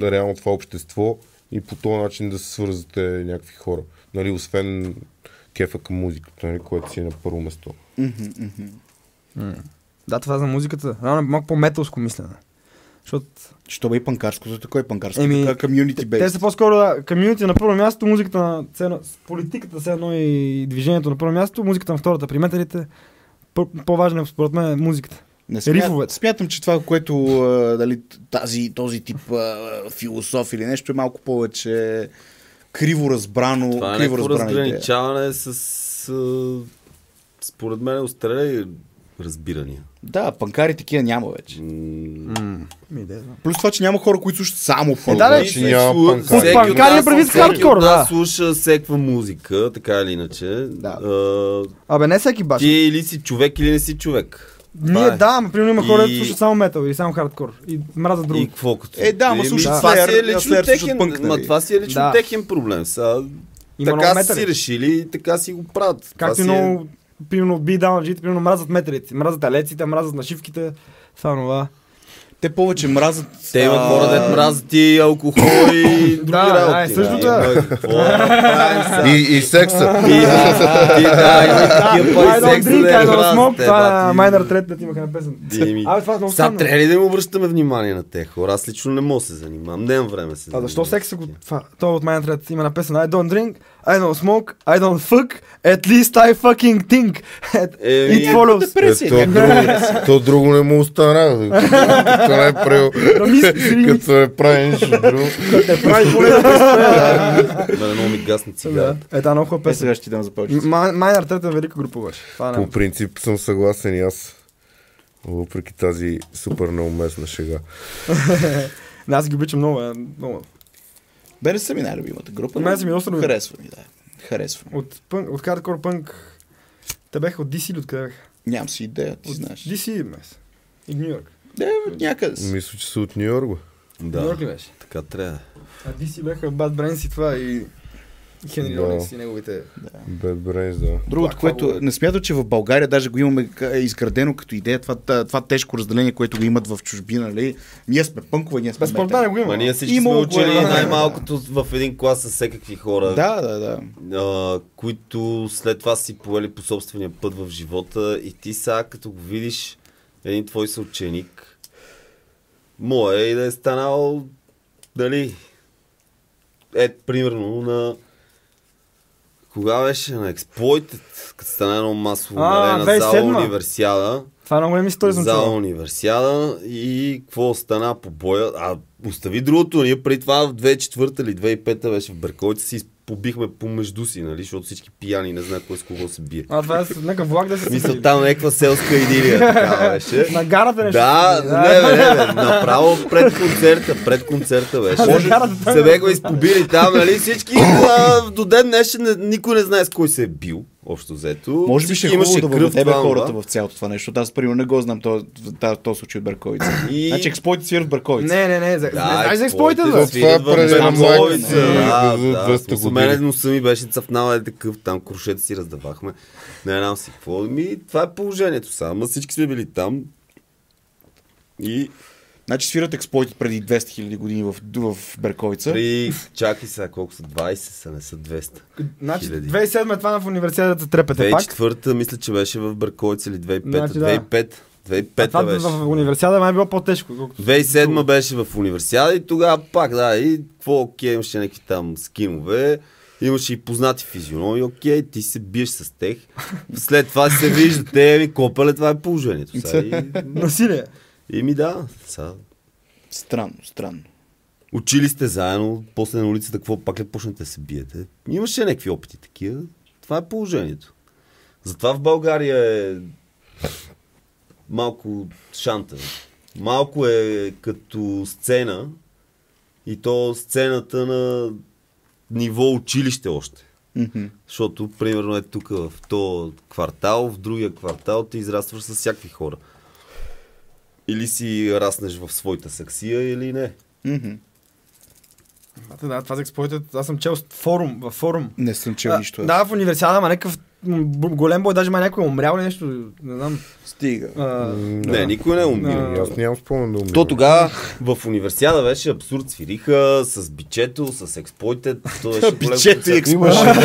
реално това общество и по този начин да се свързвате някакви хора. Нали, освен кефа към музиката, нали, което си е на първо место. Да, това за музиката. Рано е малко по-металско мислене. Защото Що бе и панкарското? Такой е панкарско. Еми, Така community те based. са по-скоро да, комьюнити на първо място, музиката на едно- политиката все едно и движението на първо място, музиката на втората. При металите по- по-важно е според мен е музиката. Не смят, Рифовете. Смятам, че това, което а, дали, тази, този тип а, философ или нещо е малко повече криво разбрано. Това е криво разграничаване с, а, според мен, остарели разбирания. Да, панкари такива няма вече. Знам. Плюс това, че няма хора, които слушат само панк. да, бе, че няма панкари. Панкари е всеки хардкор, да. слуша всеква музика, така или иначе. Да. А, Абе, не всеки баш. ти или си човек, или не си човек. Ние е. да, ама примерно има хора, И- които слушат само метал или само хардкор и мразят И друго. какво като? Е, да, ама Еми, слушат Това си е лично техен, пънк, ма нали? това си е лично техен проблем. Много така са си решили и така си го правят. Както и е- много, примерно, би даунджите, примерно мразят металите, мразят алеците, мразят нашивките, това това. Те повече мразят... Те имат хора, дет мразят и алкохол и други Да, работи. да, е да. е. Какво да правим сега? И, и секса. И, и, да, има такива пари секса drink, да I е don't smoke, това на Майнер Трет, да имаха на песен. Еми, Абе, това е много Сега трябва ли да им обръщаме внимание на те хора? Аз лично не мога да се занимавам. Нямам време се А защо секса го... Това, това от Майнер Трет има написано I don't drink, I don't smoke, I don't fuck, at least I fucking think. Еми, It follows. Е, то, друго, то друго не му остана. Като не е правил, като не прави нищо друго. не прави поне да Мене много ми гасна цигарата. Е, много хубава Е, песен. сега ще ти дам за повече. Ма- Майнер Трет е велика група беше. По принцип съм съгласен и аз. Въпреки тази супер неуместна шега. Аз ги обичам много. е, много. Бе, не са ми най-любимата група. Мен са ми доста. Харесва ми, да. Харесва. ми. От, пънк, от хардкор пънк, те бяха от DC или откъде бяха? Нямам си идея, ти От знаеш. DC, мес. И Нью Йорк. Да, някъде. Мисля, че са от Нью Йорк. бе. Нью Да, Йорк ли беше? така трябва. А DC бяха Bad Brains и това и Хенри Да. Ролинс и неговите... Bad Brains, да. Другото, което го- не смятам, че в България даже го имаме е изградено като идея, това, това, това тежко разделение, което го имат в чужбина, нали? Ние сме пънкове, ние сме да, не го има. Ма ние всички Имало сме учили е, да. най-малкото в един клас с всекакви хора. Да, да, да. а, които след това си поели по собствения път в живота и ти сега като го видиш един твой съученик, моя е и да е станал, дали, е, примерно на кога беше на Exploited, като стана едно масово А, на зала 2007. универсиада. Това е много големи истории съм Зала универсиада и какво стана по боя. А остави другото, ние преди това в 2004 или 2005 беше в Берковица си побихме помежду си, нали, защото всички пияни не знаят кой с кого се бие. А, това е някакъв влак да се Мисля, там някаква селска идилия така беше. На гарата нещо. Да, не, бе, не, бе, направо пред концерта, пред концерта беше. Там Се е- бяхме изпобили там, нали, всички, а, до ден днешен не- никой не знае с кой се е бил, общо взето. Може би ще е хубаво да имаше кръв, въведе това, хората в цялото това нещо. Аз примерно не го знам този то случай от Берковица. И- Значи експлойти свират в Берковица. Не, не, не. За... Да, не знаеш за експлойта, да? Това е майка си, Да, за да. 200 Смисъл, мене години. носа ми беше цъфнала е такъв, там крушета си раздавахме. Не знам си какво. Ми, това е положението. Ама всички сме били там. И Значи свират експлойти преди 200 000 години в, в Берковица. при... Чакай сега, колко са? 20 са, не са 200. Значи, Хиляди. 2007 е това в университета трепете пак. 2004 мисля, че беше в Берковица или 2005. Значи, да. 2005. А 2005 това беше. в университета май е било по-тежко. колкото- 2007 беше в универсиада и тогава пак, да, и какво окей, имаше някакви там скинове, имаше и познати физиономи, окей, ти се биеш с тех. След това се виждате, ми копале, това е положението. Сега. И, Насилие. И ми да, сега. Странно, странно. Учили сте заедно, после на улицата, какво пак ли почнете да се биете? Имаше някакви опити такива. Това е положението. Затова в България е малко шанта. Малко е като сцена и то сцената на ниво училище още. Мгм. Защото, примерно, е тук в то квартал, в другия квартал ти израстваш с всякакви хора. Или си раснеш в своята саксия, или не. А, Да, това за експлойтът, аз съм чел с форум, във форум. Не съм чел А, нищо. Да, в универсиада, ама някакъв голем бой, даже ма някой е умрял или нещо, не знам. Стига. А, Не, никой не е умира. А, Аз нямам спомен да умирам. То тогава в универсиада беше абсурд. Свириха с бичето, с експлойтед. То беше голем Бичето и концерт.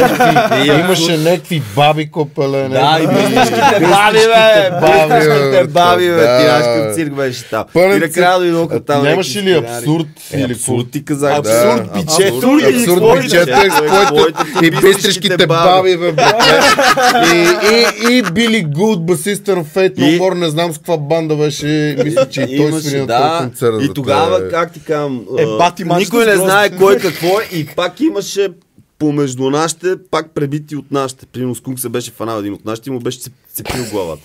Имаше някакви, баби копеле. Да, и бистичките баби, бе! Бистичките баби, бе! да. Ти знаеш какъв цирк беше там. И накрая дойдоха там. Нямаше ли абсурд? Е, абсурд ти казах. Абсурд, да. бичето Абсурд, и Абсурд, експлойтед. бичето, експлойтед и бистричките баби, бе. И, и, и Били Гуд, басиста на No И- не знам с каква банда беше, мисля, че и той свири на този да. концерт. И тогава, това. как ти казвам, Е, бати никой не знае кой какво е и пак имаше помежду нашите, пак пребити от нашите. Примерно Скунк се беше фанал един от нашите и му беше цепил главата.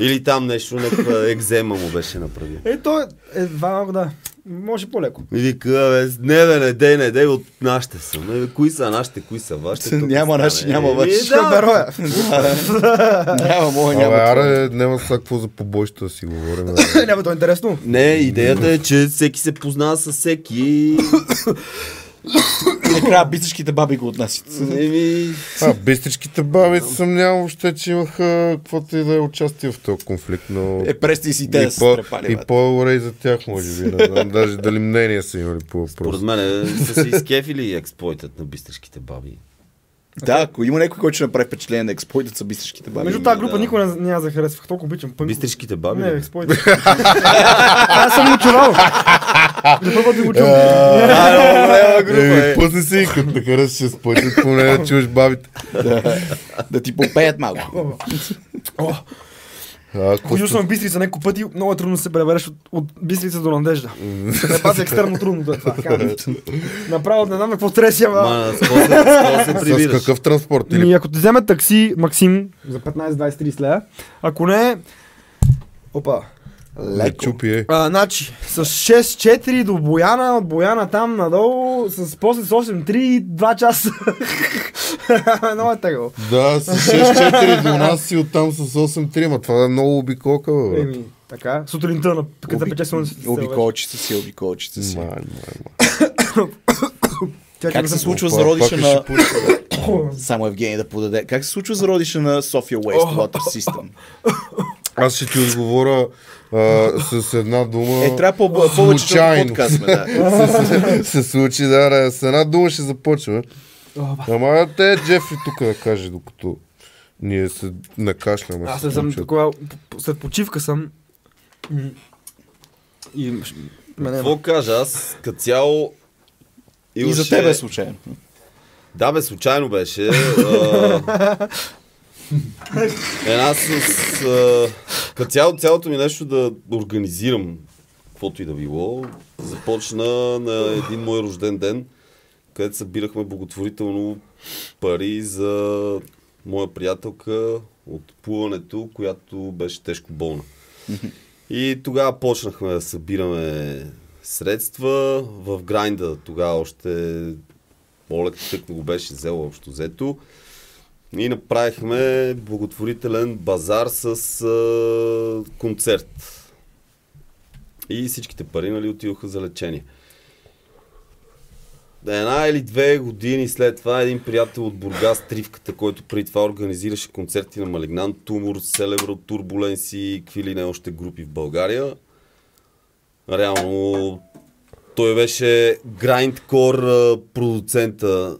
Или там нещо, някаква екзема му беше направил. Е, то е, едва малко да. Може по-леко. И вика, бе, не бе, не дей, не дей, от нашите са. Не, бе, кои са нашите, кои са вашите? Няма стане. наши, няма Еми, ваши. Ще бероя. Няма, мога, Абе, няма. аре, няма сега какво за побойща да си говорим. Няма то е интересно. Не, идеята е, че всеки се познава с всеки. Накрая бисичките баби го отнасят. Еми, А, бистричките баби съмнявам въобще, че имаха каквото и да е участие в този конфликт, но... Е, прести си те и, да се и по-добре и за тях, може би. Не знам даже дали мнение са имали по според въпроса. мен са се изкефили експлойтът на бистришките баби. Да, ако има някой, който ще направи впечатление на експлойтът са бистришките баби. Между тази група да. никой не, няма да харесвах. Толкова обичам пънк. Бистришките баби? Не, ли? експлойт. Аз съм го чувал. За първо да го чувам. Е. пусни си, като те харесаш с пътят, поне да чуеш бабите. Да ти попеят малко. А, Ходил съм в Бистрица няколко пъти, много е трудно да се пребереш от, от Бистрица до Надежда. Е, пази екстремно трудно е това. Направо не знам на какво треси, ама... Ма, с какъв транспорт? Или ако ти вземе такси, Максим, за 15-20-30 лея, ако не... Опа. Не чупи, е. А, значи, с 6-4 до Бояна, от Бояна там надолу, с после с 8-3 и 2 часа. Много е тегаво. Да, с 6-4 до нас и оттам с 8-3, ма това е много обиколка, бе. Еми, така. Сутринта, на като Оби- запече слънце. Обиколчица си, обиколчица си. Май, май, май. Как се случва Опа, зародиша пак на... Само Евгений да подаде. Как се случва зародиша на София Wastewater System? Аз ще ти отговоря а, с една дума. Е, трябва по- повече да Случайно. подкаст сме, да. се случи, да, да, с една дума ще започваме. Ама те Джефри тук да каже, докато ние се накашляме. Аз не съм такова, след почивка съм. И мене... Какво кажа? Аз като цяло... И за тебе случайно. Да, бе, случайно беше. Една с... а, Като цяло, цялото ми нещо да организирам каквото и да било, започна на един мой рожден ден, където събирахме благотворително пари за моя приятелка от плуването, която беше тежко болна. И тогава почнахме да събираме средства в грайнда. Тогава още Олег тък го беше взел общо взето. И направихме благотворителен базар с а, концерт. И всичките пари нали, отидоха за лечение. Една или две години след това един приятел от Бургас, Тривката, който преди това организираше концерти на Малигнан, Тумор, Селебро, Турбуленси и какви ли не още групи в България. Реално той беше грайндкор продуцента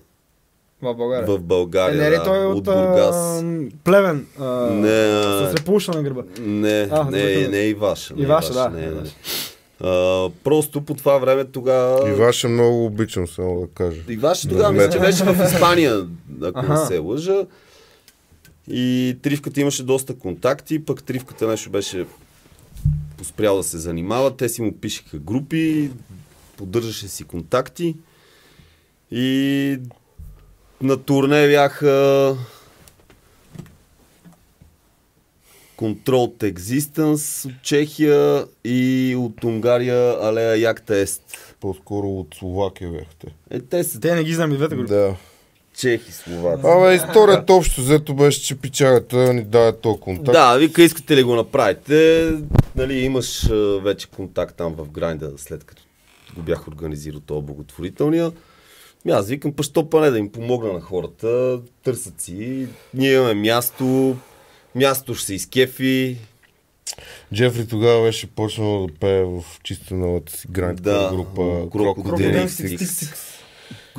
В България. в България. Е, не да, той е от, от, Бургас. а, Плевен? А, Не, а- С репулша на гърба. Не, А, не, не е и ваша. не И ваша, да. Не, не. А, просто по това време тогава... И ваша много обичам, само да кажа. И ваше тогава мисля, че беше в Испания, ако не Аха. се лъжа. И Тривката имаше доста контакти, пък Тривката нещо беше поспрял да се занимава. Те си му пишеха групи, поддържаше си контакти. И на турне бяха Controlled Existence от Чехия и от Унгария Алея Якта Ест. По-скоро от Словакия бяхте. Е, те са Те не ги знам и двете групи. Да. чехи, словаци. Абе, историята общо взето беше, че пичагата ни даде този контакт. Да, вика, искате ли го направите? Нали, имаш вече контакт там в грайнда, след като го бях организирал този благотворителния. Ми аз викам, па що па не да им помогна на хората, търсят си, ние имаме място, място ще се изкефи, Джефри тогава беше почнал да пее в чисто новата си гранд Да, група Crocodile Crocodile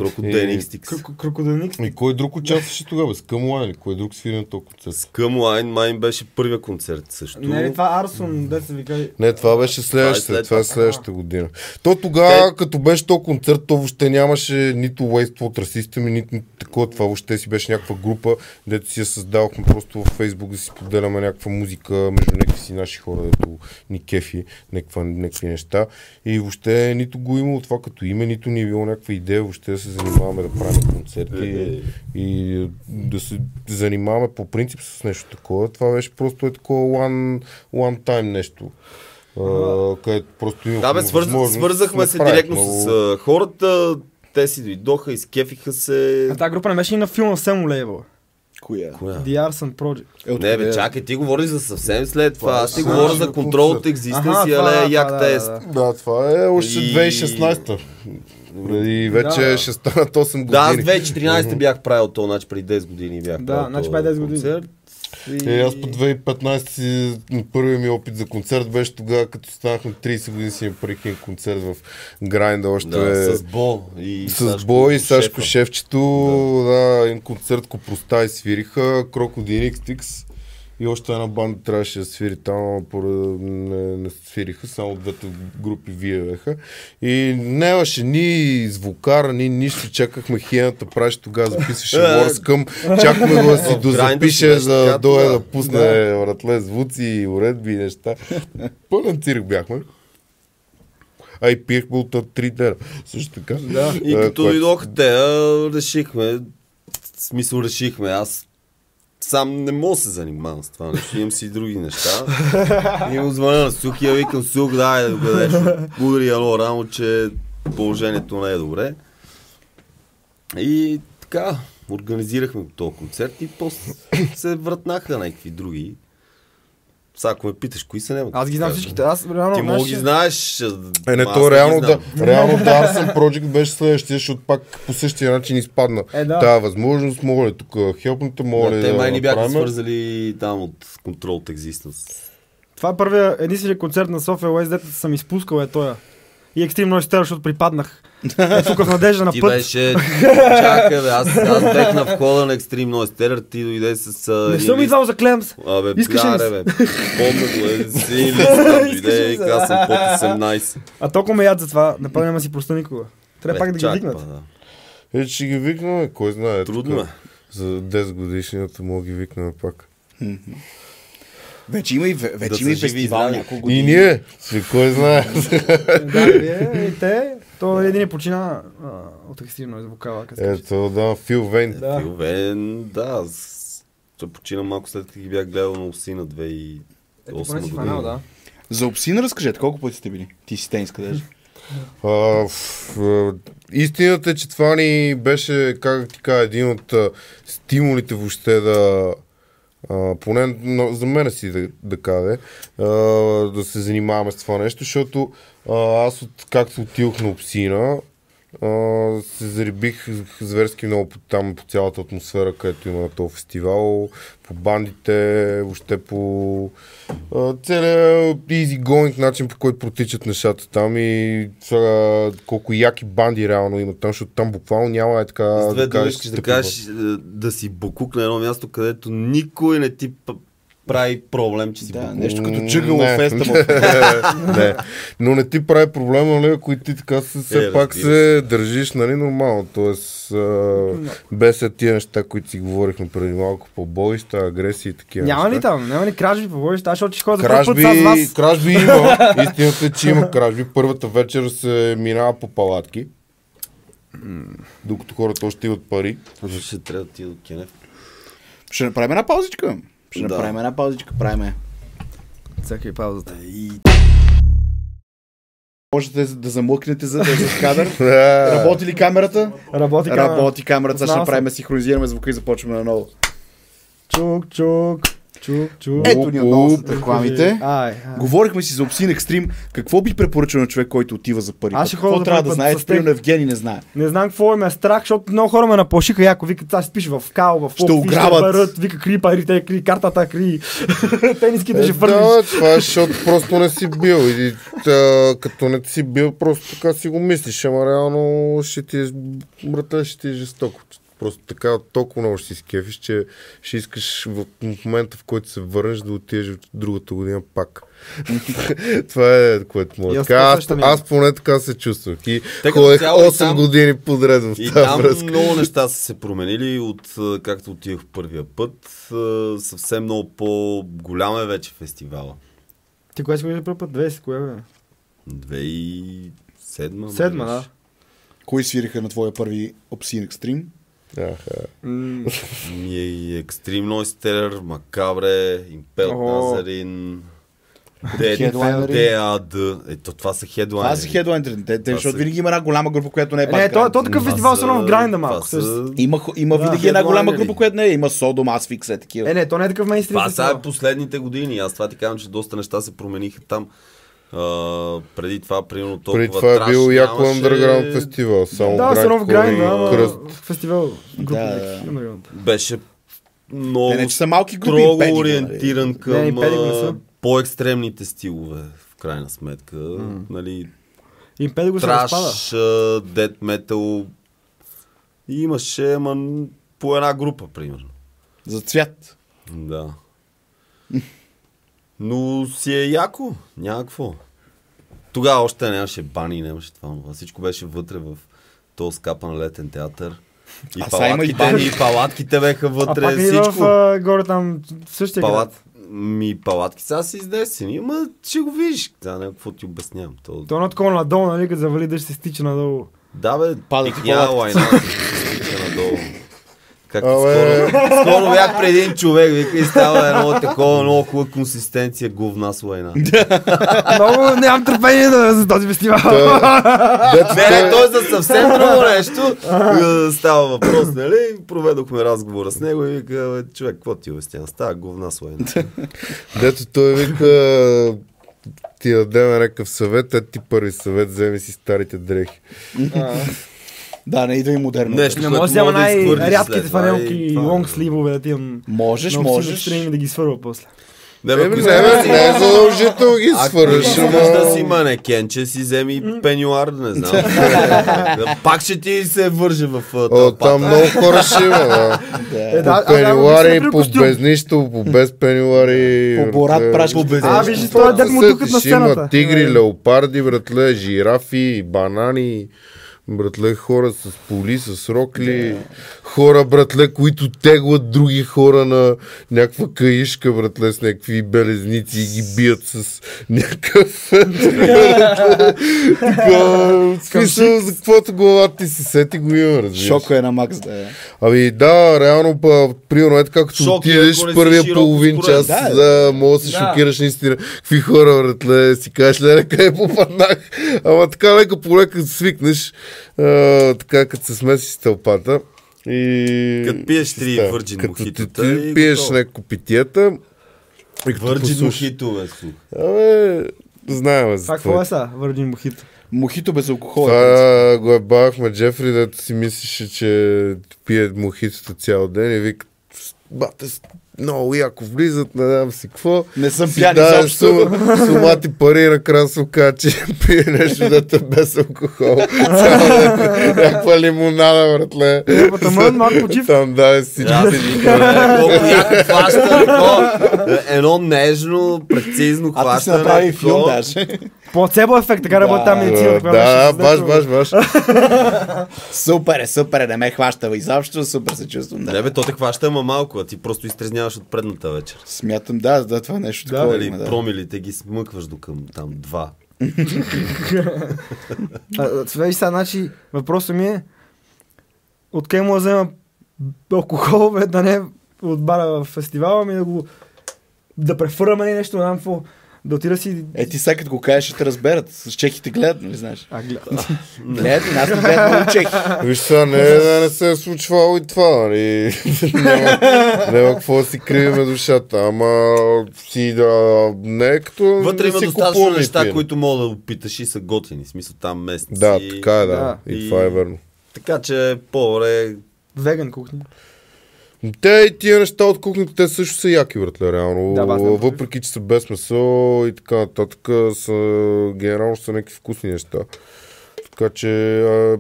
И- Стикс. Крокодилник. И кой друг участваше тогава? С Къмлайн или кой друг свири на този концерт? Скъмлайн май беше първия концерт също. Не, е това Арсон, де се вика. Не, това беше следващата, след това е това. следващата година. То тогава, като беше то концерт, то въобще нямаше нито Wastewater System, нито, нито такова. Това въобще си беше някаква група, дето си я създавахме просто във Facebook да си поделяме някаква музика между някакви си наши хора, дето ни кефи, някакви неща. И въобще нито го имало това като име, нито ни е било някаква идея въобще да се занимаваме да правим концерти е, е. и, да се занимаваме по принцип с нещо такова. Това беше просто е такова one, one time нещо. Uh, където просто имахме Да, бе, свърз, свързахме се директно много... с а, хората, те си дойдоха, изкефиха се. А тази група не беше и на филма Семо Лейбъл. Коя? Коя? The Arson Project. Е, не, бе, чакай, ти говори за съвсем след това. Аз ти говоря за контрол от екзистенция, але як тест. Е да, това е още 2016-та. Добре. И вече да. ще станат 8 години. Да, аз 2014 бях правил то, значи преди 10 години бях Да, значи преди 10 години. И... Е, аз по 2015 първият ми опит за концерт беше тогава, като станахме 30 години си направих един концерт в Грайнда още. Да, е... С Бо и с Сашко, Бо и Сашко Шефчето. Да. да, един концерт Копроста и свириха. Крокодил Тикс и още една банда трябваше да свири там, поради не, не свириха, само двете групи виевеха. И нямаше ни звукар, ни нищо, чакахме хиената, правеше тогава, записваше Ворскъм, чакахме го да си дозапише, за да дойде да. пусне вратле звуци, уредби и неща. Пълен цирк бяхме. А и пиехме от а, три дена. Също така. Да. И А, като дойдоха те, а, решихме, смисъл решихме, аз сам не мога да се занимавам с това нещо, имам си други неща. И му звъня на Сухия, викам Сух, дай да докъдеш, удари едно рамо, че положението не е добре. И така, организирахме този концерт и после се вратнаха някакви други. Сега, ако ме питаш, кои са, няма. Аз ги знам всичките. Аз реално. Ти мога знаеш, ги знаеш. Е, не, то реално, да, реално да, Arson Project беше следващия, защото пак по същия начин изпадна. Е, да. Тая възможност, мога ли тук хелпните, мога ли Да, те май ни бяха свързали там от Control от Existence. Това е първия единствения концерт на София Уест, дето съм изпускал е тоя. И екстрим много стер, защото припаднах. Е, тук в надежда на Ти път. беше... Чакай, бе, аз, аз бех на входа на Extreme Noise Terror, ти дойде с... а, Не съм лист. идвал за Клемс. Абе, Искаш да бе, помня го, е, с един лист, дойде и съм под 18. А толкова ме яд за това. Направо няма си проста никога. Трябва Бе, пак да ги чак, викнат. па, да. Е, ще ги викнем, кой знае. Трудно е. За 10 годишнината мога ги викнем пак. Вече има и, вече Да има и и фестивал няколко И години. ние, си, кой знае. Да, вие и те. То един е почина а, от екстрим Noise вокала. като скача. Ето, да, Фил Вейн. Да. Филвен, да, аз ще почина малко след като ги бях гледал на Осина 2008 Е, си фанал, година. да. За Обсина разкажете, колко пъти сте били? Ти си тенска даже. А, истината е, че това ни беше, как ти кажа, един от стимулите въобще да, а, поне за мен си да, да кажа, а, да се занимаваме с това нещо, защото а, аз от, както отидох на Обсина, а, се зарибих зверски много по, там по цялата атмосфера, където има на този фестивал, по бандите, въобще по а, целият easy going начин, по който протичат нещата там и сега, колко яки банди реално има там, защото там буквално няма е така С две думи кажеш, да кажеш е, да си букук на едно място, където никой не ти прави проблем, че си Да, нещо като джъгъл Не. феста. не, но не ти прави проблем, нали, ако и ти така се, все Е, пак се държиш, нали, нормално. Тоест, а, без е тия неща, които си говорихме преди малко по бойста, агресия и такива Няма ли там? Няма ли кражби по войща? Аз ще ходя за първи път Кражби, с вас. кражби има. Истината е, че има кражби. Първата вечер се минава по палатки. Докато хората още имат пари. Ще трябва да ти до Кенев. Ще направим една паузичка. Ще Да. направим една паузичка. Правиме. Всяка е паузата. Можете да замлъкнете за, за кадър. Работи. Ли камерата? Работи камера. Работи камерата. Ще съм. правим, синхронизираме звука и започваме наново. Чук, чук, чук, чук. Ето ни отново след рекламите. Ай, ай. Говорихме си за Obscene Extreme. Какво би препоръчал на човек, който отива за първи Аз ще Какво за трябва да знае? с. Примерно Евгений не знае. Не знам какво им е страх, защото много хора ме напошиха яко. Викат, сега спиш в кал, в Ще ограбят. вика, кри парите, кри картата, кри тениските ще Е, фърлиш. да, това е, защото просто не си бил. И, та, като не си бил, просто така си го мислиш. Ама реално ще ти е, брата, ще ти е жестоко. Просто така толкова много ще си скефиш, че ще искаш в момента, в който се върнеш, да отидеш в другата година пак. това е, което мога. И да аз Аз, поне така се чувствах. И ходех цяло и 8 там- години подред в И тази там връзка. много неща са се променили от както отидох първия път. Съвсем много по-голям е вече фестивала. Ти кога си го първи път? 20, кое бе? 2007 Седма, да. Кои свириха на твоя първи Obscene Extreme? Ми е и Extreme Noise Terror, Макабре, Impel О. Назарин. DAD. Ето това са хедлайнери. Това са хедлайнерите. Те, те, Това защото винаги има една голяма група, която не е Не, пак то, то грайнд. такъв фестивал са- в грайнда малко. Има, хо- има Да, винаги една голяма група, която не е. Има Sodom, Asphyx, е такива. Е, не, то не е такъв мейнстрим Това са последните години. Аз това ти казвам, че доста неща се промениха там. Преди това, примерно, толкова Преди това е бил яко underground фестивал. Само Да, са в грайнд, грайнда, хора и ама кръст. фестивал. Група Да, да. Беше много Те не, че са малки групи. строго нали? ориентиран към Не, не по-екстремните стилове, в крайна сметка. Нали, Им пет го се разпада. траш, дед метал. Имаше, ама по една група, примерно. За цвят. Да. Но си е яко, някакво. Тогава още нямаше бани, нямаше това. Всичко беше вътре в този скапа на летен театър. И А сега има и палатките, бани. и палатките беха А вътре, пак ли всичко. в а, горе там същия? Палат... Ми, палатки сега са изнесени, ама ще го видиш. Да, не, какво ти обяснявам. То... То е едно такова надолу, нали, като завали да ще се стича надолу. Да, бе, Падат и няма лайна, стича надолу. Както Абе. скоро, скоро бях преди един човек, вика и става едно такова, много хубава консистенция, говна с лайна. Много нямам търпение да, за този фестивал. Не, не, той- за съвсем друго нещо. Е, Става въпрос, нали? Проведохме разговора с него и вика, човек, какво ти обяснява? Става говна с лайна. Дето той вика ти дадем някакъв съвет, а ти първи съвет, вземи си старите дрехи. Да, не идва и модерно. Нещо, Не може да взема да най-рядките това фанелки и това е. лонг сливове да ти имам. Можеш, можеш. да ги свърва после. Не, бе, ако да не е задължително ги Ако свършиш, искаш да си манекенче, си вземи пенюар, не знам. Пак ще ти се върже в тълпата. там много хора ще има, да. Е, По да пенюари, по костюм. без нищо, по без пенюари. По Борат братле. прашки. По без- А, виж, той е дед му тук на сетиш, Има сцената. тигри, Е. леопарди, братле, жирафи, банани. Братле, хора с поли, с рокли, хора, братле, които теглат други хора на някаква каишка, братле, с някакви белезници и ги бият с някакъв... Така, смисъл, за каквото глава ти се сети го има, разбираш. Шоко е на Макс, да е. Ами да, реално, па, примерно, е така, като Шок е, отидеш първия половин час, Да, да, мога да се шокираш наистина. Какви хора, братле, си кажеш, леле, къде попаднах. Ама така лека по лека свикнеш, а, така като се смесиш с тълпата. И... Като пиеш три става. върджин Като мохитота ти и пиеш готово. някакво като Върджин послушаш. мохито, бе, слух. Абе, знаем за Това какво е са? Върджин мохито. Мохито без алкохол. е Това го е бавахме Джефри, дето си мислеше, че пие мохитото цял ден и вика, бате, много яко влизат, не знам си какво. Не съм пиян изобщо. сума, сума ти пари и накрая се оказа, че пие нещо дете без алкохол. Някаква лимонада, братле. Е, Тъмън, малко почивка. Там даде всички. Е, колко яко е, едно нежно, прецизно А ти си хващане. направи филм даже. Плацебо ефект, така Да, работи там медицина. Да, да, баш, баш, баш. Супер е, супер е, не ме хваща изобщо, супер се чувствам. Не Да. бе, то те хваща, ама малко, а ти просто изтрезняваш от предната вечер. Смятам, да, да, това е нещо Да, такова Нали, има, да. промилите ги смъкваш до към там два. Виж сега, значи, въпросът ми е, откъде му да взема алкохол, бе, да не от бара в фестивала, ми да го да префърваме нещо, не знам какво, да отида си... Е, ти сега като го кажеш, ще те разберат. С чехите гледат, нали знаеш? А, гледа. Гледат, и нас не гледат много чехи. Виж сега, не, да не се е случвало и това, нали? няма, няма какво да си кривиме душата, ама си да... Не е като Вътре има достатъчно неща, пием. които мога да опиташ и са готини. Смисъл там местници. Да, така е, да. Да. И, И- това е верно. Така че по-добре Веган кухня. Те и тия неща от кухнята, те също са яки, братле, реално. Да, бас, не Въпреки, че са без месо и така нататък, са, генерално са някакви вкусни неща. Така че, а,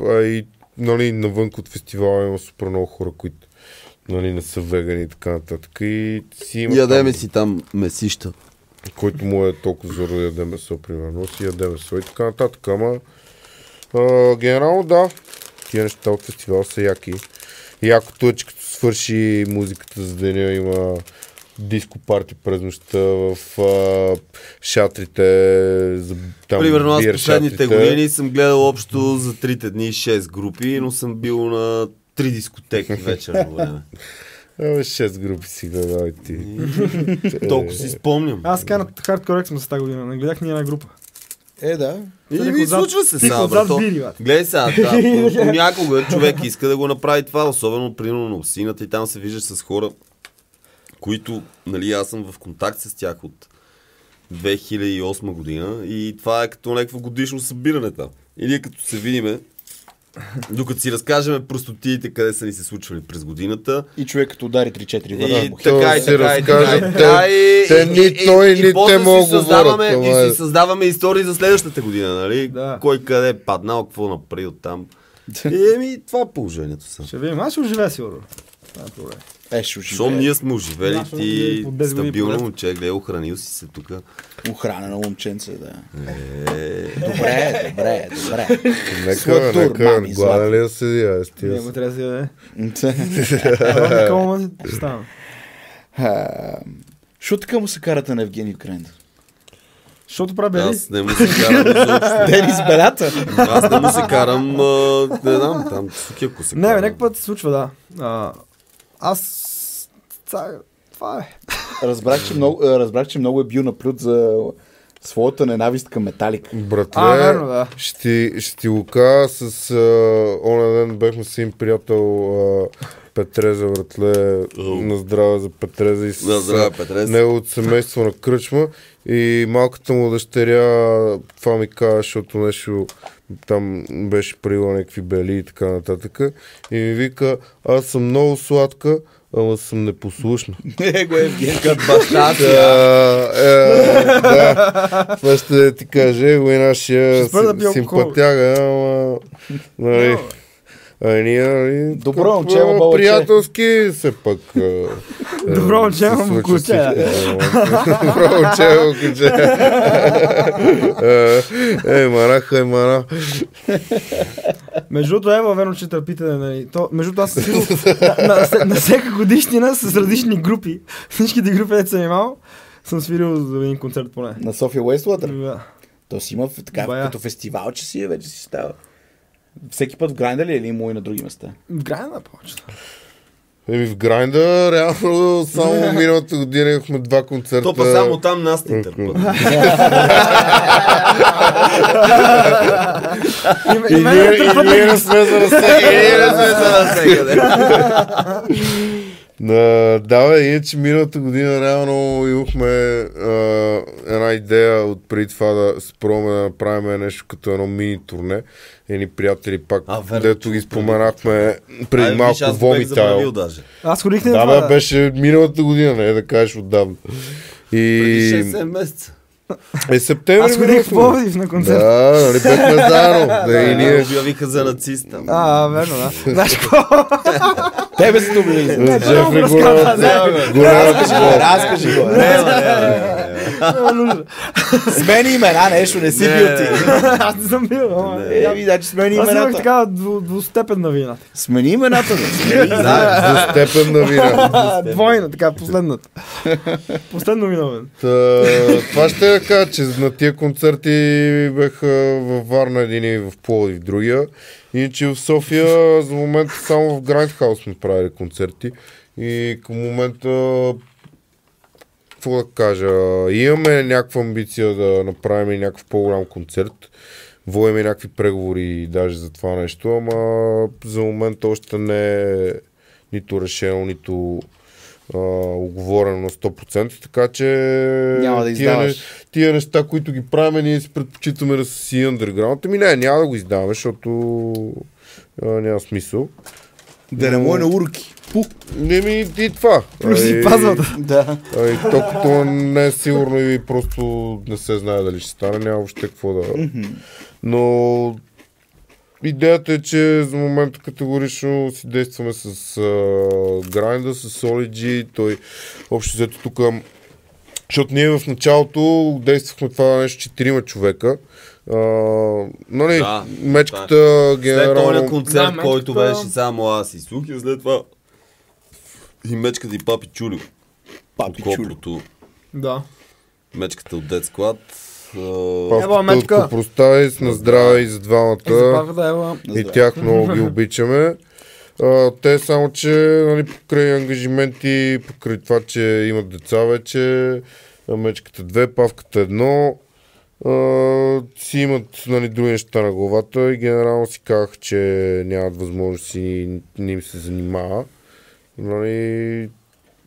а и, нали, навън от фестивала има супер много хора, които нали, не са вегани и така нататък. И си има Ядеме там, си там месища. който му е толкова зор да яде месо, примерно, си яде месо и така нататък. Ама, а, генерално да, тия неща от фестивала са яки. Якото е, че като свърши музиката за деня има диско парти през нощта в а, шатрите, за, там Примерно аз последните шатрите. години съм гледал общо за трите дни 6 групи, но съм бил на три дискотеки вечерно време. Абе, 6 групи си гледай ти. Толкова си спомням. Аз така на Hardcore Xmas тази година, не гледах ни една група. Е, да. И Тихо ми отзад- случва се сега, брато. Гледай сега, да, по- понякога човек иска да го направи това, особено примерно на усината и там се виждаш с хора, които, нали, аз съм в контакт с тях от 2008 година и това е като някакво годишно събиране там. И ние като се видиме, докато си разкажем простотиите, къде са ни се случвали през годината, И човек като удари 3-4 и върна му. така, и си така, и така, и те- и, те и- ни и- той, и- ни и те могат създаваме, и е. си създаваме истории за следващата година, нали? Да. Кой къде е паднал, какво направи от там. И еми, това е положението са. Ще видим, аз ще оживея сигурно. Това е проблем. Е, ще ние сме оживели, Да, ти ние по 10 години стабилно момче, гледай, охранил си се тук. Охрана на момченце, да. Е, Добре, добре, добре. Нека, нека, мами, гладен ли да седи, аз Не, му трябва да си даде. Ама такова ма ще стана. А, Що така му се карате на Евгений Гренда? Защото прави аз не му се карам изобщо. Дени с белята? Аз не му се карам, а, не знам, там, суки, ако се Не, някакъв път се случва, да. А, аз... Това е. Разбрах, че много, а, разбрах, че много е бил наплют за своята ненавист към Металик. Братле, А, верно, да. ще, ти- ще кажа с... А, оня ден бехме с един приятел а, Петреза, братле, на здраве за Петреза и с На здраве, Петреза. неговото семейство на кръчма и малката му дъщеря това ми каза, защото нещо там беше прила някакви бели и така нататък. И ми вика, аз съм много сладка, ама съм непослушна. Него е Евгений. Като баща си. Да, е, да. Това ще ти кажа, и нашия спра да си- пия алкохол. симпатяга, ама... А ние, нали, Добро като, момче, а, балаче. приятелски се пък... а, Добро момче, всичко. Добро момче, ама букуче. Е, мараха, е, мара. Между другото, Ева, верно, че търпите, нали. То, между другото, аз съм на, на, на, всяка годишнина с различни групи. Всичките групи, дето съм имал, съм свирил за един концерт поне. На София Уестуатър. Да. То си има така, Бая. като фестивал, че си е, вече си става. Всеки път в Грайнда ли е или има и на други места? В края на повече. Еми в грайнда, реално само миналата година имахме два концерта. То па само там нас ни търпат. И ние, не сме за разсеяни. Е, не сме за навсекъде. Да, да, бе, иначе миналата година реално имахме а, една идея от преди това да спробваме да направим нещо като едно мини турне. Едни приятели пак, А, верно, дето ги го споменахме преди Ай, малко аз го Вомитайл. даже. Аз ходих на Да, това. бе, беше миналата година, не е да кажеш отдавна. Преди И 6-7 месеца. е септември. Аз ходих в. Пловдив на концерт. Да, нали бехме заедно. Да, и Ние обявиха за нациста. А, верно, да. Знаеш какво? Тебе са добили. Джефри Голям. разказва, Голям. Разкажи го. Смени имена, нещо, не си Не, бил ти. Аз не съм бил. Е, ви, значи смени Аз имах имената. така дву- двустепенна вина. Смени имената, бе. Смени. За степен на вина. Двойна, така, последната. Последно виновен. Това ще кажа, че на тия концерти беха във Варна един и в Пловдив другия. Иначе в София за момента само в Grindhouse сме правили концерти. И към момента какво да кажа, имаме някаква амбиция да направим някакъв по-голям концерт. Водим и някакви преговори даже за това нещо, ама за момента още не е нито решено, нито а, оговорено на 100%, така че Няма да тия, издаваш. тия неща, които ги правим, ние си предпочитаме да са си underground. Ами не, няма да го издаваме, защото а, няма смисъл. Да не му е на урки. Пу. Не ми и това. Плюс Ай, пазват. Да. Ай, то като не е сигурно и просто не се знае дали ще стане, няма въобще какво да... Но идеята е, че за момента категорично си действаме с а, грайнда, с Solid той общо взето тук защото ние в началото действахме това нещо четирима човека. А, нали, Да, мечката След този генерално... концерт, Да, който мечката- беше само аз и Сухи, след това и мечката и папи Чулю. Папи От чули. Копрото. Да. Мечката от Squad. а, Ева, мечка. Копростайс, на здраве и за Е, двамата. запаха да ева. И тях много ги обичаме. А, те само, че нали, покрай ангажименти, покрай това, че имат деца вече, мечката две, павката едно, си имат нали, други неща на главата и генерално си казах, че нямат възможност и не им се занимава. Нали,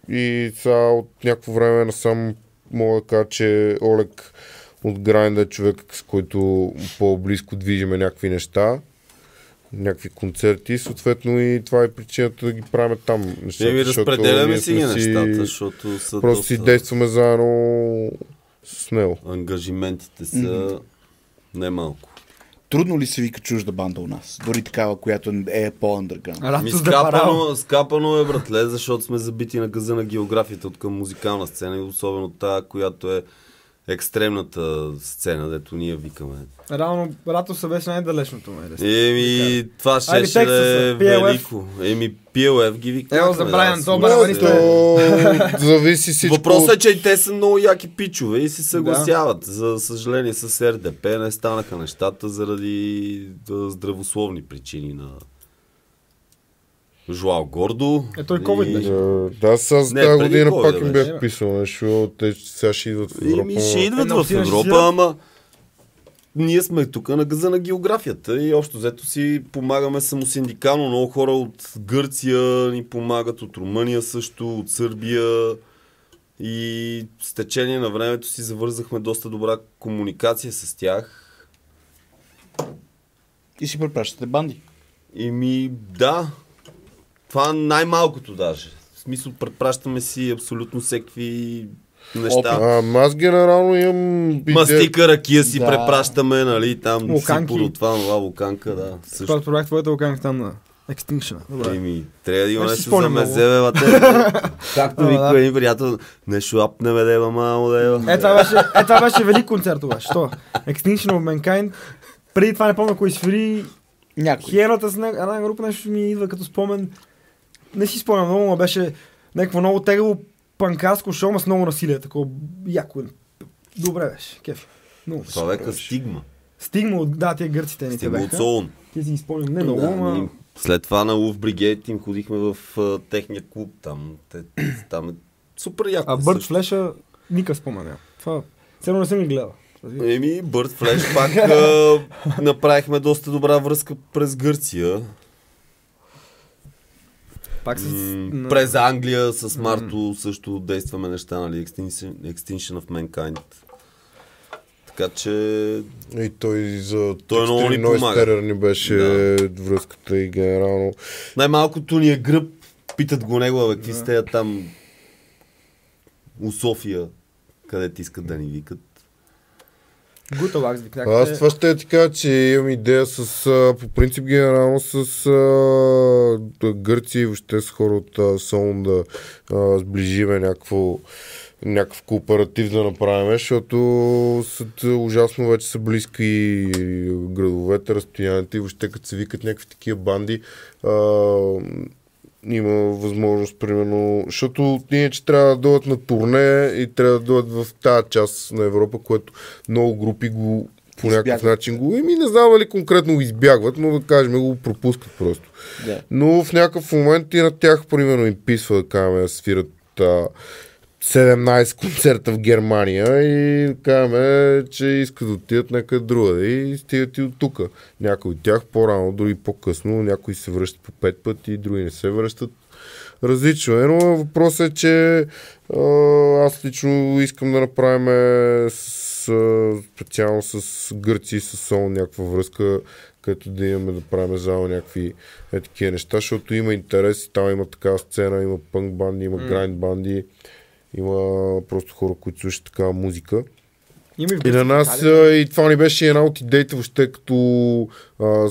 и сега от някакво време насам мога да кажа, че Олег от Грайнда е човек, с който по-близко движиме някакви неща, някакви концерти. Съответно и това е причината да ги правим там. Нещата, защото разпределяме си ги нещата, защото са Просто си доста... действаме заедно с него. Ангажиментите са немалко. Трудно ли се вика чужда банда у нас? Дори такава, която е по-underground. Ми Рато с депарал. скапано, скапано е, братле, защото сме забити на газа на географията от към музикална сцена и особено тая, която е екстремната сцена, дето ние викаме. Реално, Рато са беше най-далечното ме. Еми, това ще Айде, ще да е велико. Еми, PLF ги викаме. Ело, за Брайан, да, добър, е. Зависи всичко. Въпросът е, че и те са много яки пичове и се съгласяват. За съжаление с РДП не станаха нещата заради да, здравословни причини на Жуал Гордо. Е, той COVID и- беше. Да, Да, Не, тази година COVID пак им бях писал нещо, те сега ще идват в Европа. Еми, ще идват Е, в Европа, режисират. ама ние сме тук на газа на географията и общо взето си помагаме самосиндикално. Много хора от Гърция ни помагат, от Румъния също, от Сърбия. И с течение на времето си завързахме доста добра комуникация с тях. И си препращате банди. И ми, да, това най-малкото даже. В смисъл, препращаме си абсолютно всеки неща. А, аз генерално имам идея- Мастика, ракия си Да. препращаме, нали, там Луканки. сипор от това, това, луканка, да. Също. Това продах твоята луканка там на Extinction. Добре. Еми, трябва да има си нещо за мезеве, бате. Както А, вика да. един приятел, не шуапне ме дева, мамо дева. Е, това беше, е, това беше велик концерт обаче. Що? Extinction of Mankind. Преди това не помня кой свири. Някой. Хиената с една група нещо ми идва като спомен. Не си спомням много, но беше някакво много тегаво панкарско шоу, с много насилие. Такова яко. Добре беше. Кефи. Много беше. Това века стигма. Стигма от, да, тия гърците ни те Стигма от бяха. Солун. Ти си ги спомням не много, Да, ама... и След това на Лув Бригейт им ходихме в а, техния клуб там. Те, там е супер яко. А също. Флеша никакъв спомен няма. Това... Едно не съм ги гледал. Еми, Бърд Флеш пак а, направихме доста добра връзка през Гърция. Пак с... М, През Англия с Марто също действаме неща, нали? Extinction, Extinction of Mankind. Така че И той за Той много ни помага. Ни беше връзката и генерално. най-малкото ни е гръб. Питат го него, бе, какви сте там у София, където искат да ни викат. Гуталакс ви казахте. Аз това ще ти кажа, че имам идея с, по принцип генерално с а, Гърция и въобще с хора от Солун да сближиме някакво някакъв кооператив да направим, защото са, ужасно вече са близки градовете, разстоянията и въобще като се викат някакви такива банди, а, има възможност, примерно, защото ние, че трябва да дойдат на турне и трябва да дойдат в тази част на Европа, което много групи го по някакъв Избягват. начин го... Еми, не знам дали конкретно го избягват, но да кажем го пропускат просто. Да. Но в някакъв момент и на тях, примерно, им писва да свират а, 17 концерта в Германия и кажем, че искат да отидат някъде другаде и стигат и от тук. Някои от тях по-рано, други по-късно, някои се връщат по пет пъти, други не се връщат. Различно е, но въпросът е, че а, аз лично искам да направим с, специално с Гърция и с Сол някаква връзка, където да имаме да правим заедно някакви е, такива неща, защото има интерес и там има такава сцена, има пънк банди, има грайнд банди, има просто хора, които слушат такава музика. Има и, И на нас, а, и това ни беше една от идеите, въобще като а,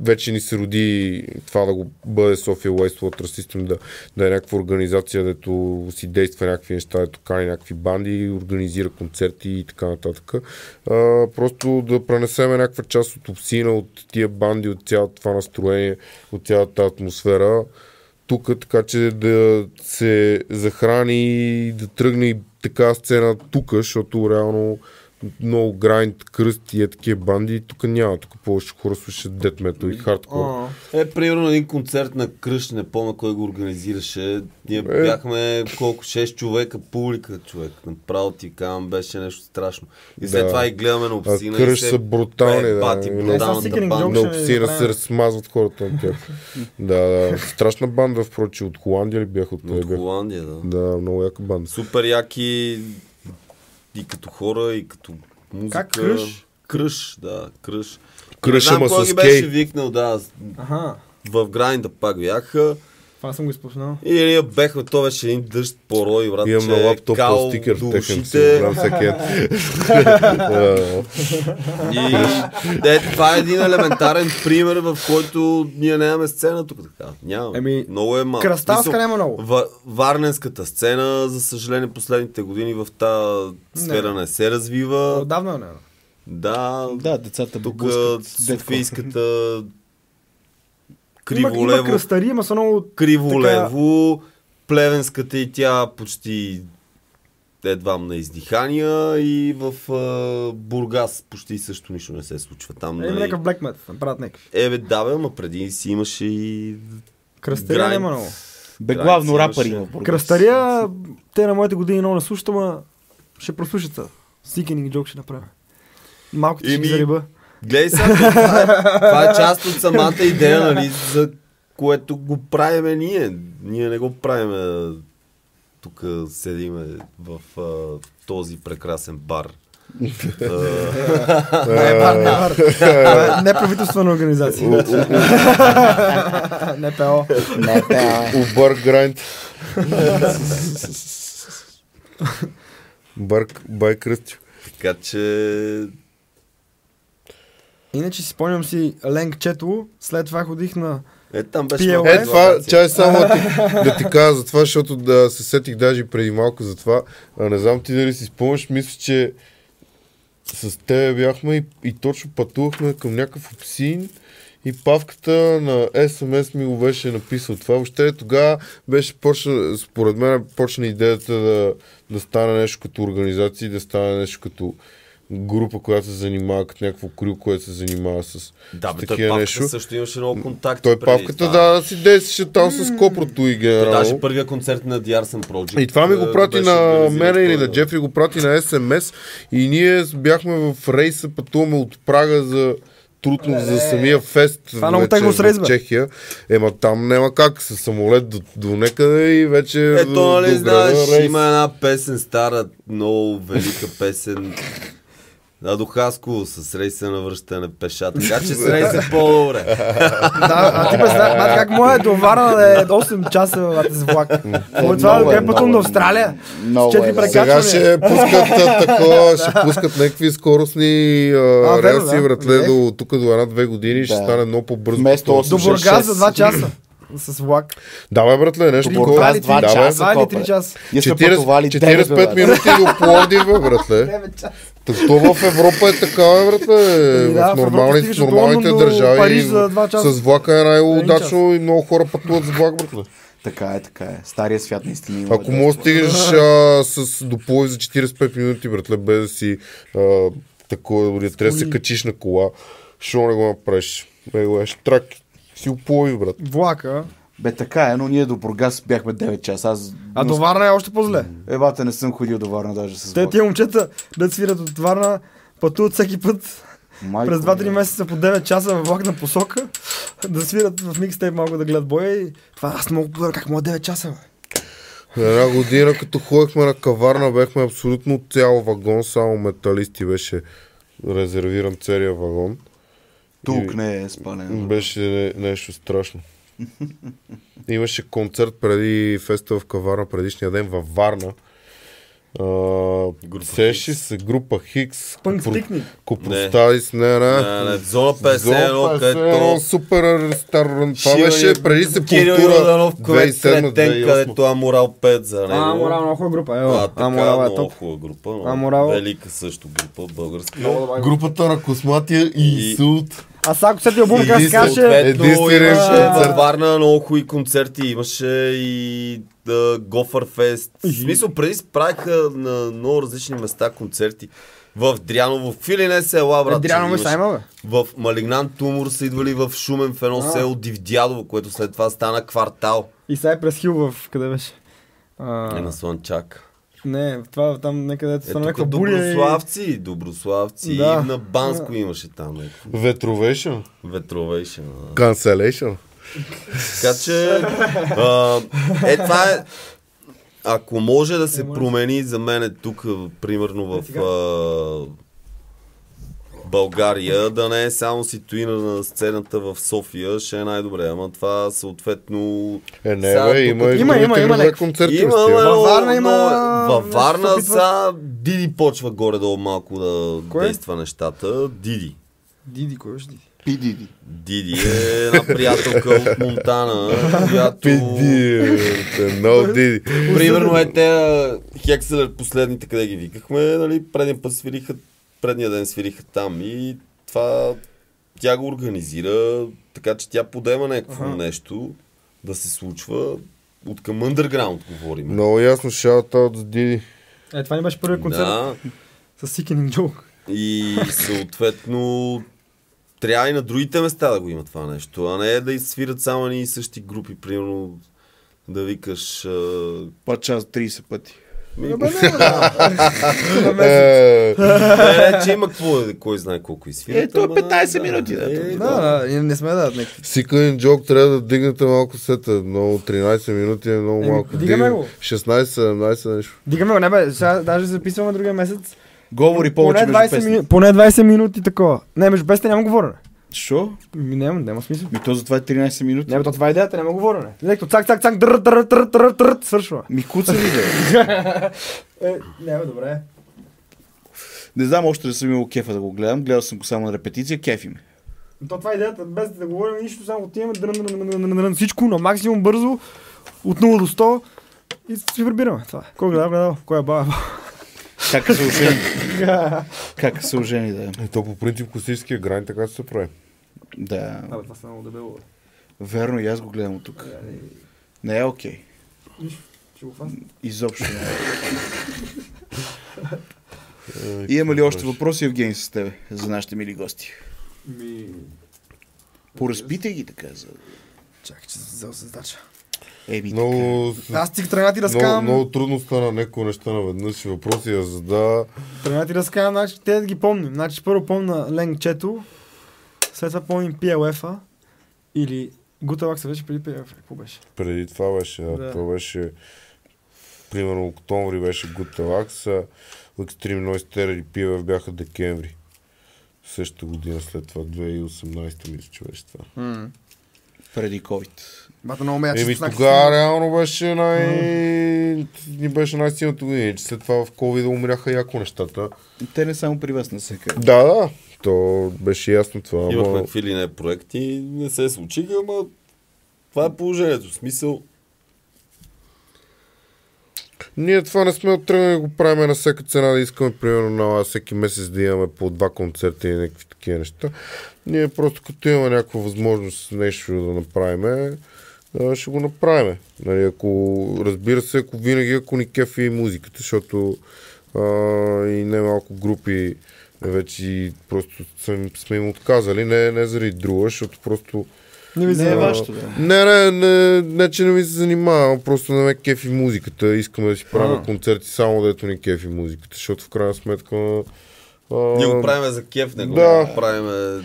вече ни се роди това да го бъде София Wastewater System, да, да е някаква организация, дето си действа някакви неща, дето кани някакви банди, организира концерти и така нататък. А, просто да пренесеме някаква част от обсина, от тия банди, от цялото това настроение, от цялата атмосфера тук, така че да се захрани и да тръгне така сцена тук, защото реално много грайнд, кръст и е такива банди, тук няма. Тук повече хора слушат дет метал и хардкор. Е, примерно един концерт на Кръш, не помня кой го организираше. Ние Е. бяхме колко, 6 човека, публика човек. Направо ти казвам, беше нещо страшно. И след Да. това и гледаме на обсина. и кръж се са брутални, да. бати И Е, банда. На ще обсина се размазват хората на тях. да, да. Страшна банда, впрочем, от Холандия ли бяха? От, От? Холандия, да. Да, много яка банда. Супер яки и като хора, и като музика. Как Кръш? Кръш, да, кръш. Кръш, Не знам ама кой с ги беше кей. викнал, да. Аха, В грайнда пак бяха. Това съм го изпуснал. И ние бехме, то беше един дъжд порой, брат, Имам на лаптопа кал стикер в техен си голям секет. Да. И е, това е един елементарен пример, в който ние нямаме сцена тук. Така. Нямаме. Еми, много е малко. Кръсталска няма много. Ва- Варненската сцена, за съжаление, последните години в тази сфера не, се развива. Отдавна не. Да, Да, децата тук блъскат Софийската Има, има кръстари, ама са много... криво така- лево, Плевенската и тя почти едва на издихания и в а, Бургас почти също нищо не се случва. Там, Има нали, някакъв black metal, направят някакъв. Е, бе, да, бе, ама преди си имаше и... Кръстария няма много. Бе, главно рапъри имаше. в Бургас. Кръстария, те на моите години много не слушат, ама ще прослушат са. Сикенинг джок ще направя. Малко ти ще ги зариба. Гледай сега, това е, това е част от самата идея, нали, за което го правиме ние. Ние не го правиме тук седиме в а, този прекрасен бар. Не, бар, не, бар. Това е Неправителствена организация. Не ПО. Убър грайнд. Бърк, бай кръстю. така че... Иначе си спомням си Ленг Четло, след това ходих на... Е, там беше... Малко Е, това, чай само да ти, да ти кажа за това, защото да се сетих даже преди малко за това. А, не знам ти дали си спомняш, мисля, че с теб бяхме и, и точно пътувахме към някакъв обсин и павката на СМС ми го беше написал това. Въобще тогава беше почна, според мен почна идеята да, да стане нещо като организация, да стане нещо като група, която се занимава, като някакво крил, което се занимава с, Да, с бе, той такива Павка нещо. също имаше много контакти. Той преди павката, това. да, си действаше там с Копрото и Той генерално. Даже първия концерт на The Arson Project. И това ми го прати на мене или той, на да. Джефри, го прати на СМС и ние бяхме в рейса, пътуваме от Прага за трудно за самия фест Това е много вече тегло с рейс, в. Чехия. Ема там няма как, с самолет до, до некъде и вече Ето, до, нали до знаеш, рейс. има една песен, стара, много велика песен. Да, до Хасково с рейса на връщане пеша. Така че с рейс е по-добре. Да, а ти представя, бат, как до Варна да е 8 часа бат, с влак. Това е, е пътувам много до е. Австралия. Много С четири е, да. прекачвания. Сега ще пускат такова, ще пускат някакви скоростни а, релси, да. братле, Е. до, тук до една-две години ще стане много по-бързо. До Бургас за 2 6. часа. С влак. Да, бе, братле, нещо такова. Бургас или два часа. Два или копа, 3 бе. часа. Ние сме 40, пътували 45 9, бе, минути до Пловдив, братле. То в Европа е така, бе, братле. Еми да, в нормални, в нормалните Лондон държави Париж за часа. с влака е най-удачно и много хора пътуват с влак, братле. Така е, така е. Стария свят наистина има. Ако можеш да стигнеш а, с до Пловдив за 45 минути, братле, без да си а, такова, дори трябва да се качиш на кола, що не го направиш? Него е штрак. Си уплови, брат. Влака. Бе, така е, но ние до Бургас бяхме 9 часа. Аз... А до Варна е още по-зле. Ебата не съм ходил до Варна даже с Те тия момчета да свират от Варна, пътуват всеки път Майко, през 2-3 бе. месеца по 9 часа във влак на посока, да свират в микстейп малко да гледат боя и това аз не мога да подумам как мога 9 часа. Бе. Една година, като ходихме на каварна, бехме абсолютно цял вагон, само металисти беше резервиран целият вагон. Тук И- не е спален. Беше не- нещо страшно. Имаше концерт преди феста в Каварна предишния ден във Варна. Група Сеши се група Хикс. Пънк стикни. Купростадис, не, не. Не, зона 51, Зона 51, където... супер стар. Това беше преди Кирил Сепултура Йорданов, който 2007 сретен, където Аморал 5 за него. А, Морал много хубава група. Ево, А, така, Аморал е много хубава група. но А, Морал? Велика също група, българска. Групата на Косматия и И-. А сега ако как се Единствено- каже, във Варна много хубави концерти. Имаше и да, Гофър Фест. В смисъл, преди се правиха на много различни места концерти. В Дряново, в или не села, брат. Дряново са има, бе. В Малигнан Тумор са идвали в Шумен, в едно А. село Дивдядово, което след това стана квартал. И сега е през Хил в... Къде беше? А, Е на Слънчак. Не, това там някъде Е, тук някаква буря и... Доброславци, Доброславци. Да. И на Банско имаше там някакво. Ветровейшн. Ветровейшн. Cancellation. Така че, а, е това е, ако може да се промени за мен е тук, примерно в а, България, да не е само ситуина на сцената в София, ще е най-добре. Ама това съответно... Е, не, Сега бе, тук- има и Има, има, има някакво. концерти. Има, стига. бе, Във Варна но- има- Във Варна сега Диди почва горе-долу малко да Кой? действа нещата. Диди. Диди, кой беше Диди? Пидиди. Диди е една приятелка от Монтана, която... Пиди, бе, много диди. Примерно е те Хекселер последните, къде ги викахме, нали, предния път свириха, предния ден свириха там и това тя го организира, така че тя подема някакво Аха. нещо да се случва. От към underground говорим. Много ясно, шаут за Диди. Е, това не беше първият концерт Да, с Sickening Joke. и съответно трябва и на другите места да го има това нещо, а не да свират само едни и същи групи, примерно да викаш... а, По час 30 пъти. Ми, Е, Не, не, че има какво, кой знае колко изсвират. Ето, ама 15 минути, да. Е, не сме да. Сиканин джок трябва да дигнете малко сета. Много 13 минути е много малко. дигаме Дигам- го. 16-17 нещо. Дигаме го, не бе, сега даже записваме другия месец. Говори повече поне между 20, песни. мину... поне 20 минути такова. Не, между песните няма говорене. Що? Ми, няма, няма смисъл. Ми то затова е 13 минути. Не, бе, то това е идеята, няма говорене. Лекто цак, цак, цак, дър, дър, дър, дър, дър, свършва. Ми куца ли да е? Е, не, бе, добре. Не знам още да съм имал кефа да го гледам. Гледал съм го само на репетиция. Кефи ме. То това е идеята, без да говорим нищо, само отиваме дрън, всичко на максимум бързо, от 0 до 100 и си прибираме. Това е. Кой гледал, гледал? Кой е баба? Как се ожени? как се ожени, да. И то по принцип класическия грайн така се прави. Да. Абе, това са много дебело. бе. Верно, и аз го гледам от тук. Не е окей. Ще го фасна. Изобщо не е. И има ли още въпроси, Евгений, с тебе, за нашите мили гости? Ми... Поразпитай ги така. За... Чакай, че съм взел задача. Еми, Много, Аз ти тръгна ти много, разкавам. много трудно стана някои неща наведнъж и въпроси я зада. Тръгна ти разкавам, значи те да ги помним. Значи първо помна Ленг Чето След това помним PLF-а или Гуталакса вече преди PLF. Какво беше? Преди това беше, да. Да. това беше примерно октомври беше Relax, а Extreme Noise Terror и PLF бяха декември. Същата година след това, 2018 мисля, че беше това. Преди COVID. Бата много ме Еми тогава реално беше най... ни беше най-силната година, че след това в COVID умряха яко нещата. Те не само при вас на всеки. Да, да, то беше ясно това. Имахме Ама... какви ли не проекти, не се случиха, ама това е положението. В смисъл, Ние това не сме тръгнали да го правим на всяка цена, да искаме примерно на всеки месец да имаме по два концерта и някакви такива неща. Ние просто като имаме някаква възможност нещо да направим, ще го направим. Нали, ако, разбира се, ако винаги ако ни кефи и музиката, защото а, и немалко групи вече и просто сме, сме им отказали, не, не заради друга, защото просто Не ви Не е вашето, да. не, не, не, не, че не ми се занимава, просто не ме кефи музиката. Искаме да си правим А. концерти само дето ни кефи музиката, защото в крайна сметка а, ние го правим за кеф, не го Да. правим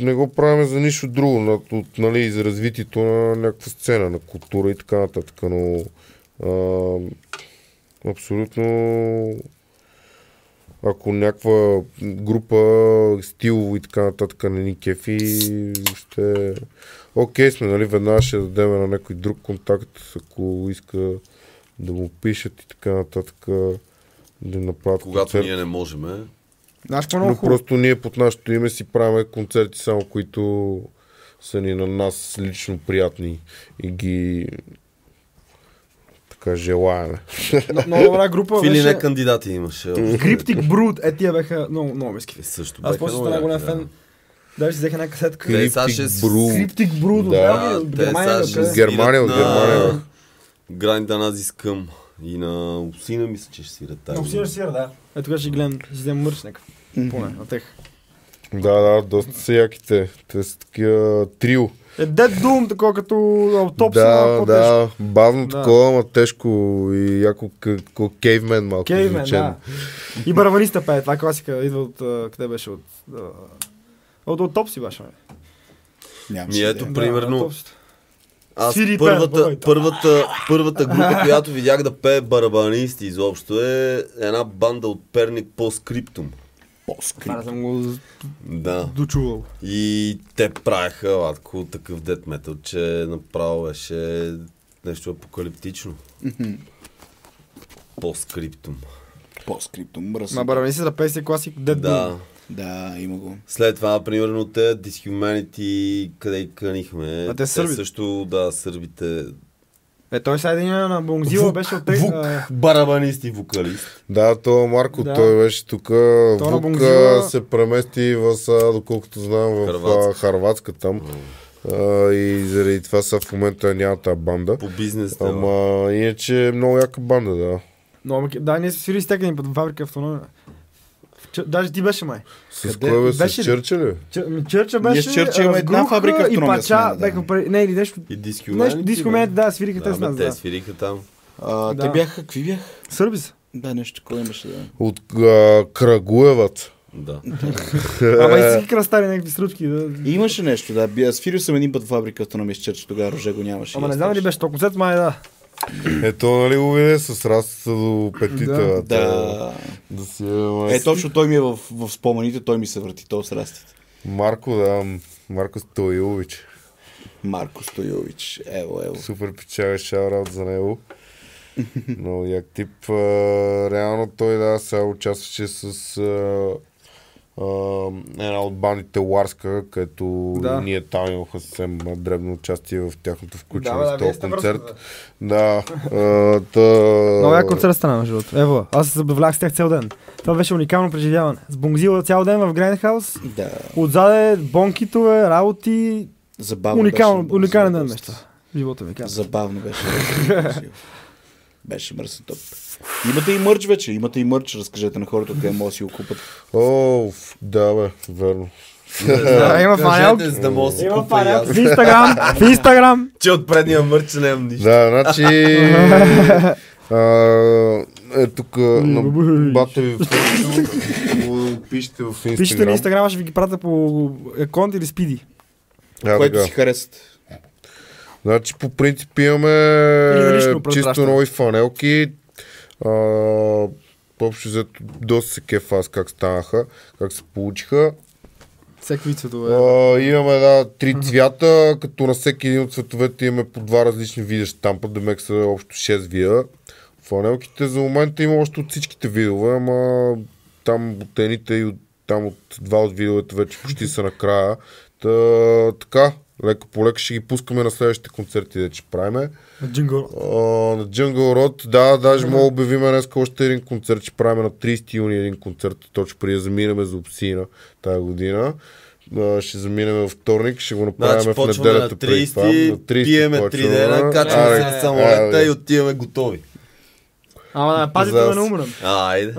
не го правим за нищо друго, на, от, нали, за развитието на някаква сцена, на култура и така нататък, но а, абсолютно ако някаква група, стилово и така нататък не ни кефи, ще... Окей сме, нали, веднага ще дадем на някой друг контакт, ако иска да му пишат и така нататък, да направят когато концерт. ние не можем. Знаеш е много Но хубаво? просто ние под нашето име си правим концерти само, които са ни на нас лично приятни и ги така желаеме. Но- Много добра група Какви ли не беше. кандидати имаше? Cryptic Brood. Е, тия беха много, много миски. Също Аз бяха после много стана голям фен. Даже си взех една касетка. Cryptic Brew. Cryptic Brood. Да. Германия. Германия, Германия. Грайнда на Зискъм и на Усина мисля, че ще свират тази. Много сигурно свира, да. Е, тогава ще гледам, ще вземем мърч някакъв. Поне, на тех. Да, да, доста са яките. Те са такива трио. Е, Dead Doom, такова като аутопси, да, малко по-тежко. да, бавно Да. такова, ама тежко и яко като кейвмен малко Кейвмен, да. И барабаниста пее, това е класика, идва от, къде беше, от... От аутопси беше, бе. Нямам Ми ето, примерно, аутопсите. Аз Свири първата, пее, първата, първата група, която видях да пее барабанисти изобщо е една банда от Перник по скриптум. По-скрип. Това не съм го Да. дочувал. И те правеха латко такъв дет метал, че направо беше нещо апокалиптично. По скриптум. По-скриптум. Мръсен. Ма барабанистата пее си класик Dead Да. Doom. Да, има го. След това, примерно, те Dishumanity, къде и кънихме. А те сърби. също, да, сърбите. Е, той сега един на Бонгзила беше от Вук, а, барабанист и вокалист. Да, то Марко, Да. той беше тук. на Вука Бонзила- се премести в, са, доколкото знам, в. Харватска, Харватска там. А, и заради това са в момента няма тази банда. По бизнес. да. Ама иначе е много яка банда, да. Но, ама, да, ние сме свирили с тях път в фабрика автономия. В Чъ- Даже ти беше май. С Къде? кой бе? С Беше ли? Чърча ли? Чъ- ми, Чърча беше. Ние с Чърча имаме една фабрика и автономия Пача сме, да. прави- Не, или нещо. И Dishumanity. Нещо, диско бе. да, свириха те Да, с нас, бе, те да. свириха там. А, Да. Те бяха, какви бяха? Сърби са. Да, нещо такова имаше, да. От а, Крагуевът. Да. Ама и си кръстали някакви стручки. Да. И имаше нещо, да. Свирил съм един път в фабрика автономия с Чърч, тогава Роже го нямаше. Ама И не знам трябваше. беше то концерт, май да. Ето, нали го видя с растата до петите. Да. Да. Да си е, Е, точно той ми е в, в спомените, той ми се върти, то с растите. Марко, да. Марко Стоилович. Марко Стоилович. Ево, ево. Супер печага шараут за него. Много як тип. А, реално той да, сега участваше с а, една от бандите Ларска, където Да. ние там имаха съвсем а, дребно участие в тяхното включване Да, в да, този концерт. връзка, Да. а, та... Много як концерт стана, между другото. Ево, аз се забавлях с тях цял ден. Това беше уникално преживяване. С Бонгзила цял ден в Грайндхаус. Да. Отзаде бонкитове, работи. Забавно Уникално, беше. уникален ден неща. В живота ми казвам. Забавно беше. беше мръсен топ. Имате и мърч вече, имате и мърч, разкажете на хората къде могат да си го купат. О, да бе, верно. Да, има фанел. За да мога си купа фанел. В Инстаграм, в Инстаграм. Че от предния мърч нямам нищо. Да, значи... Е, тук на бате ви пишете в Instagram. Пишете на Инстаграма, ще ви ги пратя по аконт или спиди. Което си харесат. Значи по принцип имаме чисто нови фанелки. Общо взето доста се кеф аз как станаха, как се получиха. Всеки цветове. А, имаме да, три цвята, като на всеки един от цветовете имаме по два различни вида штампа, демек са общо 6 вида. Фанелките за момента има още от всичките видове, ама там от едните и от, там от два от видовете вече почти са накрая. Та, така, леко по леко ще ги пускаме на следващите концерти, да ще правиме. Джингъл. А, на Jungle Road, да, даже мога да обявим днес още един концерт, ще правим на 30 юни един концерт, точно преди да заминем за Обсина тази година. А, ще заминем във вторник, ще го направим Значи в почваме на неделята преди това. 30, На 30 пиеме 3 почваме. дена, качваме се на самолета и отиваме готови. Ама да, пазите За- да не умрем. А, айде.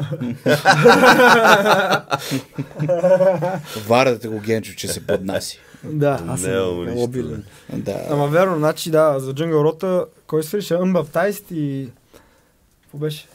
Вардате го Генчо, че се поднаси. Да, аз Не, съм обиден. Да. Ама верно, значи да, за Джунгъл Рота, кой свирише? Unbaptized и... Какво беше?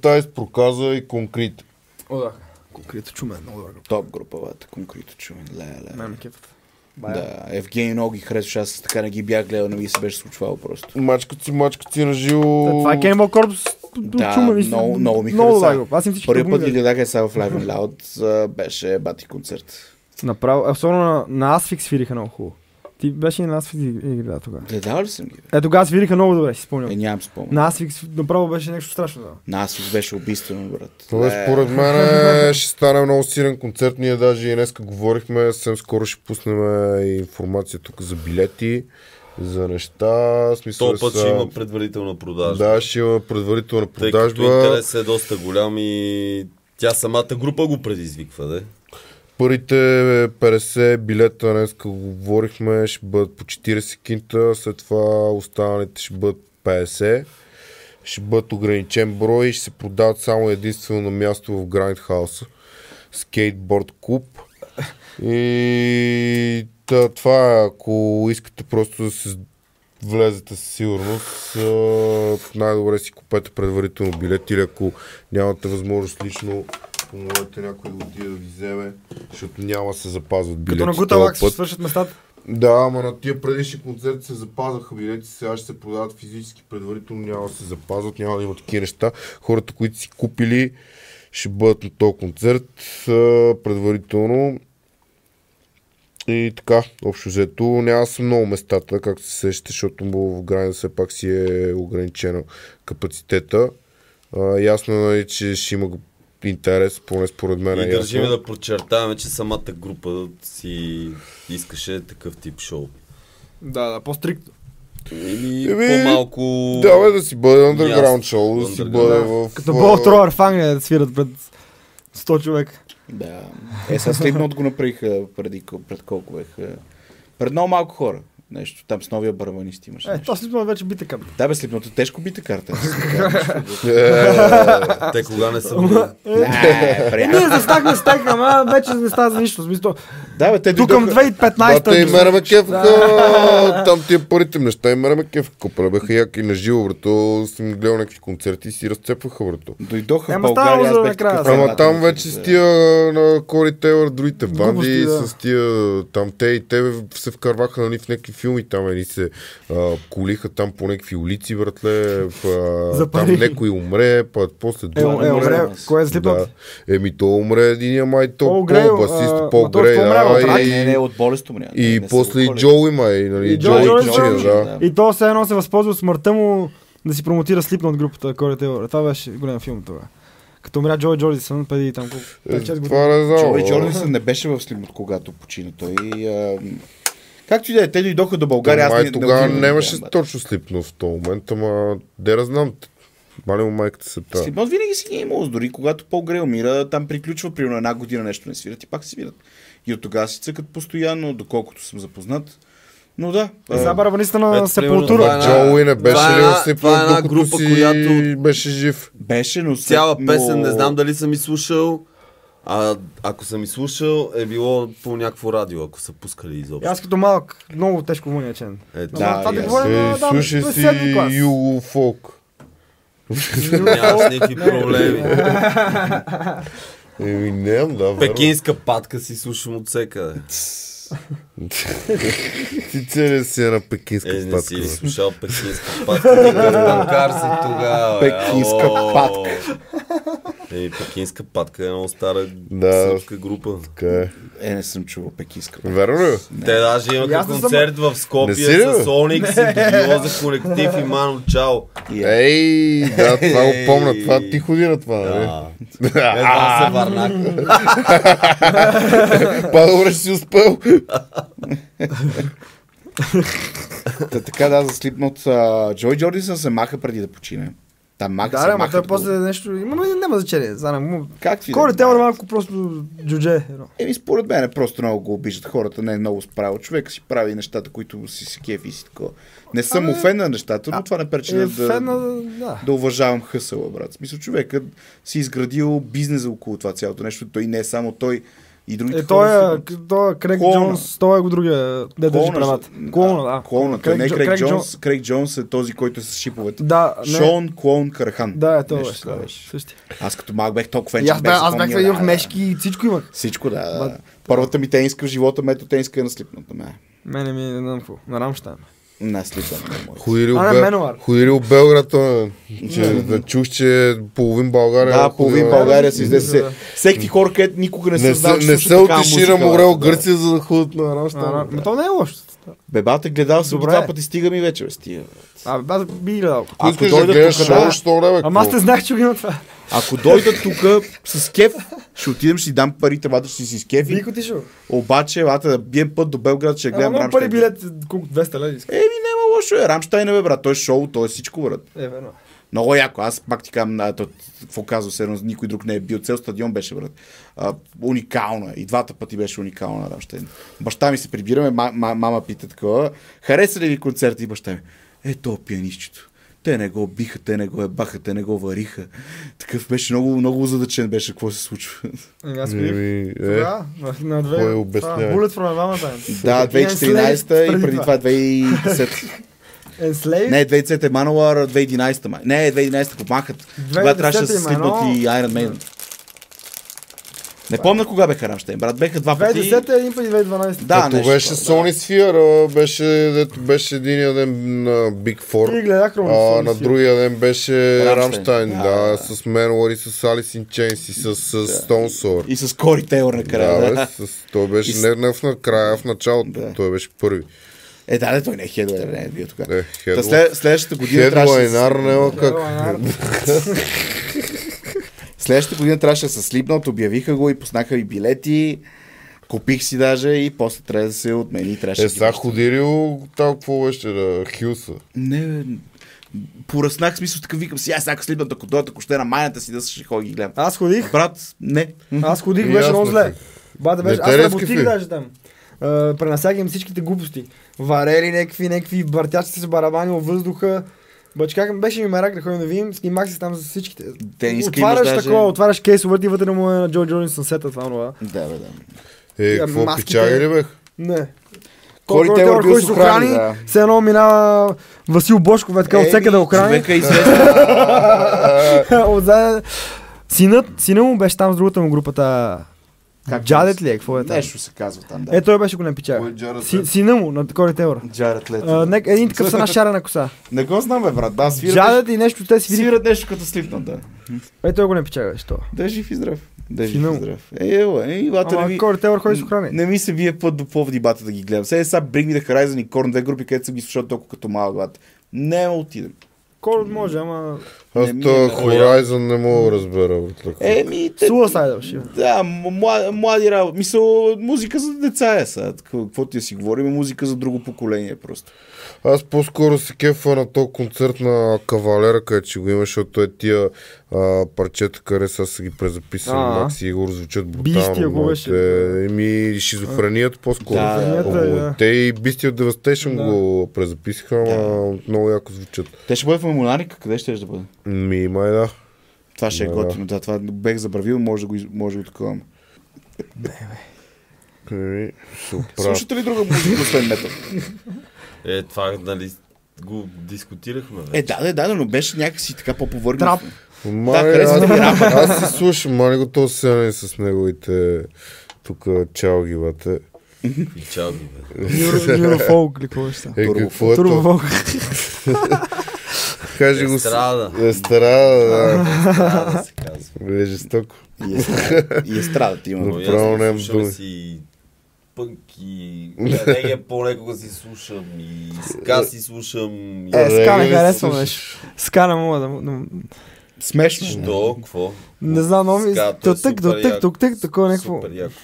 Тази проказа и конкрет. О, да. Конкретно чуме, много добра група. Топ група, конкретно чумен. Ле, ле. Мен ме кефът. Да, Евгений много ги харесваше, аз така не ги бях гледал, не ми се беше случвало просто. Мачкат си, мачкат си на живо. Това е Cannibal Corpse. Да, наистина. много, много ми Много хареса. Аз всички Първият път ги гледах. е сега в Live and Loud, беше бати концерт. Направо, особено на, на Asphyx свириха много хубаво. Ти беше и на Asphyx и- игра тогава. Гледал ли съм ги? Е, тогава свириха много добре, си Е, спомням. нямам спомен. На Asphyx направо беше нещо страшно. Да. На аз беше убийствено, брат. Това Ле. според мен ще стане много силен концерт. Ние даже и днеска говорихме, съвсем скоро ще пуснем информация тук за билети, за неща. Смисъл, То път са- ще има предварителна продажба. Да, ще има предварителна Тъй като продажба. интерес е доста голям и тя самата група го предизвиква, да? Първите 50 билета, днес говорихме, ще бъдат по 40 кинта, след това останалите ще бъдат 50. Ще бъдат ограничен брой и ще се продават само единствено на място в Grindhouse. Скейтборд клуб. И та, това е, ако искате просто да се влезете със сигурност, най-добре си купете предварително билет или ако нямате възможност лично, помолете някой да отиде да ви вземе, защото няма се запазват билети. Като на Гуталак път. свършат местата. Да, ама на тия предишни концерти се запазваха билети, сега ще се продават физически предварително, няма да се запазват, няма да има такива неща. Хората, които си купили, ще бъдат на този концерт предварително. И така, общо взето, няма са много местата, както се сещате, защото в Грайна все пак си е ограничено капацитета. А, ясно е, че ще има интерес, поне според мен е И държим ясно. да подчертаваме, че самата група си искаше такъв тип шоу. Да, да, по-стриктно. Или Еми, по-малко... Да, бе, да си бъде underground шоу, да си бъде в... Като Бол Троер в Англия да свират пред 100 човека. Да. Е, сега Слипнот го направиха преди, пред колко беха. Пред много малко хора. Нещо. Там с новия барабанист имаше. Е, то слипно вече бите към. Да, бе, Слипното тежко бита карта. е, Те кога не са били? Не, приятно. Ние застанахме с тех, ама вече не става за нищо. Смисъл, Да, бе, те тук към дойдоха... 2015 Да, те и мене ме кефаха, там тия първите неща и мене ме кефаха. Копра беха яки на живо, брато. Съм гледал някакви концерти и си разцепваха, брато. Дойдоха в България, става аз бях Ама там вече с тия на Кори Тейлър, другите банди, с тия, там те и те се вкарваха нали, в някакви филми, там едни се а, колиха там по някакви улици, братле, в, там някой умре, па, после Е, друг е, умре. умре, кое е слипнот? Еми, то умре единия май, то Пол Грей, басист, Пол ма той да, от и, Не, не, от болест умря. и Не са после и Джо има, и, нали, И Джо, Джо- и Джо- Джо, Джо- да. И то все едно се възползва от смъртта му да си промотира слипна от групата Кори Тейлор. Това беше голям филм това. Като умря Джой Джордисън преди там колко? Е, 5-6 Това години. не знам. Джоуи а. Джордисън не беше в Слипнот, когато почина той. А, както и да е, те дойдоха до България. Аз Май не, тогава да нямаше бе. точно слипно в този момент, ама де да знам. Мали му майката се та. Слипнот винаги си ги е имало. Дори когато Пол Грей умира, там приключва примерно една година нещо не свират и пак си свират. И от тогава си цъкат постоянно, доколкото съм запознат. Но да. И сега а, барабаниста на Ето, примерно, Сепултура. е Джоуи не беше е ли това е една докато група, си която- беше жив? беше, но... Цяла но- песен не знам дали съм изслушал. А ако съм изслушал, е било по някакво радио, ако са пускали изобщо. Аз като малък, много тежко му е чен. Ето. Да, Ама това да аз. говорим Е, да, слушай е си. Юго Фолк. Нямаш никакви проблеми. Еми, нямам, да. Пекинска патка си слушам от всекъде. Ти целият си е на пекинска Е, не патка. си бе. ли слушал пекинска патка? Гражданкар си тогава. Пекинска патка. Е, пекинска патка е много стара Да. сръбска група. Така е. Е, не съм чувал пекинска. Верно ли? Те даже имаха не съм- концерт в бе? с Оникс и Догиоза колектив и Мано Чао. Е. Ей, да, това го помня. Това ти ходи на това, нали? Да. Едва се върнах. Па добре си успел. Та, така да, за Слипнот. Джой Джордисън се маха преди да почине. Там маха Да, ама той после нещо... Има, но няма значение. Знам, му... Как ти? Коре да е малко просто джудже. Еми, според мен е просто много го обиждат хората, не е много справо. Човек си прави нещата, които си се кефи и си такова. Не съм му фен на нещата, но това не пречи Е, да, фен да. Да. уважавам хъсъла, брат. Смисъл, човекът си изградил бизнес около това цялото нещо. Той не е само той и другите Е, той е, той е Крейг Клоуна. Джонс, той е го другия, де държи правата. Клоуна, да. Клоуна, той не е Джо- Крейг, Джон- Джонс. Крейг Джонс е този, който е с шиповете. Да, не. Шон Клоун Карахан. Да, е, той Нещо беше. да. Същи. Аз като малък бех толкова фен, И че аз аз бях да, мешки и всичко имах. Всичко, да. да. Първата ми тениска в живота, мето тениска е на слипната ме. Мене ми, какво, на Рамштайн. На слипната ме. Ходили А, от, не, Бел... Менуар. Ходили от Белград, че да чуш, че половин България... Да, половин. България си излезе. Всеки хора, където никога не се, че не се отиши на море. Гърция, за да ходят на Рамштайн. То не е лошо. Бебата гледал съм Добре. два пъти, стига ми вече, бе, стига. А, бе, аз би гледал. Ако Ако искаш да гледаш тук, шоу, да. що бе? Ама аз не знаех, че го има това. Ако дойдат тук с кеф, ще отидем, ще си дам парите, бата ще си с кеф. Бих отишъл. Обаче, бата да бием път до Белград, ще Ама гледам много пари Рамштайн. билет, колко 200 лева иска. Еми, няма лошо е. Рамштайн е, бе, брат. Той е шоу, той е всичко, брат. Е, верно. Много яко. Аз пак ти казвам, а, то, какво казва се, никой друг не е бил. Цел стадион беше, брат. А, уникално е. И двата пъти беше уникално на Рамштайн. Баща ми се прибираме, ма, ма, мама пита такова. Хареса ли ви концерта и баща ми? Е, то пианистчето. Те не го биха, те не го ебаха, те не го вариха. Такъв беше много, много задачен беше какво се случва. Ами Аз ходих. Еми, е, на, две. Кой обяснява? това, Bullet from Valentine. да, 2014 и преди това 2010. Enslaved. Не, 2010 е Manowar, 2011 май. Не, 2011 го махат. Тогава трябваше да се 2010 има слипнат и Iron Maiden. Не помня кога беха Рамштайн, брат. Беха два пъти. 2010 е един пъти 2012. Да, Като нещо беше Sony Sphere, беше, дето беше един ден на Big Four. гледах А, на другия ден беше Рамштайн. Да, да, да. с Manowar и с Alice in Chains и с, с Stone Sour. И с Кори Тейлор Да, накрая. бе, Да, с, той беше И не, в накрая, в началото. Да. Той беше първи. Е, да, не, той не е хедлайнер, не е бил тогава. Е, Та след, следващата година трябваше... Хедлайнар да- няма как. Следващата година трябваше да се слипнат, обявиха го и пуснаха и билети. Купих си даже и после трябва да се отмени. Трябваше Е, сега ходили там, какво беше, да, Хилса. Не, бе, поръснах смисъл така, викам си, аз сега слипнат, ако дойдат, ако ще е на майната си, да ще ходя ги гледам. Аз ходих. Брат, не. Аз ходих, И беше много не зле. Не беше, аз работих даже там. А, Пренасях им всичките глупости. Варели някакви, някакви бъртячци се барабани във въздуха. Бач как беше ми мерак да ходим да видим, снимах се там за всичките. Те не отваряш даже- такова, отваряш кейсовете и вътре му е на Джо Джонсън сета това, това. Да, бе, да. Е, Тия какво маските- печали ли бех? Не. Кори Кой Тейлор бил с с охрани, да. все едно минава Васил Бошков, е така от всеки да охрани. Човека е известен. Отзад... Синът, сина му беше там с другата му групата. Как Джадет ли е? Какво е там? Нещо се казва там, да. Е, той беше голям пичак. Кой е Джаред Си, сина му, на Кори Тейлор. Джаред Лето. А, нек, един такъв с една шарена коса. Не го знам, бе, брат. Да, свират, Джадет и нещо, те си види. свират нещо като слипнат, да. Е, той го не пича, беше това. Да е жив и здрав. Да е жив и здрав. Е, ево, е, и бата не Ама ми... Кори Тейлор ходи с охрани. Не ми се вие път до Пловди бата да ги гледам. Сега сега Bring Me The Horizon и Korn, две групи, където съм ги слушал толкова като малък бата. Не отидем. Кори може, ама... Аз Не е много Horizon не мога да разбера. Еми, те... Има. Да, млади, млади работи. Мисъл, музика за деца е сега. Какво ти да си говорим, музика за друго поколение просто. Аз по-скоро се кефа на този концерт на Кавалера, където ще го има, защото той тия а, парчета, къде са са ги презаписали. Макси и Игор звучат Бисти, брутално. ако беше. моите- Еми, шизофреният по-скоро. Да, да, Много- да. Да. Те и Бисти от Devastation Да. го презаписаха, ама много яко звучат. Те ще бъдат в Мемонарика, къде ще да бъде? Ми, май да. Това ще е Да. готино. Да, това бех забравил, може да го, може да го таковаме. Еми, ще оправя. Слушате ли друга музика, освен метал? Е, това, нали, го дискутирахме. Е, да, да, да, но беше някакси така по-повърхностно. Трап. Май, харесва аз, ми рапа. аз си слушам, ма не го то се с неговите тук чалгивате. И чао ги, бе. Юрофолк ли какво ще Е, какво е? Турбофолк. Кажи го. Естрада. Естрада, да. Трябва да се казва. Е жестоко. И е страда. И е ти има. Но Но право аз нямам слушам думи. си пънк и реге понекога си слушам и ска си слушам. И... Е, ска не харесвам нещо. Ска не мога да... Смешно. е. Що? Какво? Не знам, но ми... То е Тук, тук, супер тук, тук, такова някакво. Супер яко.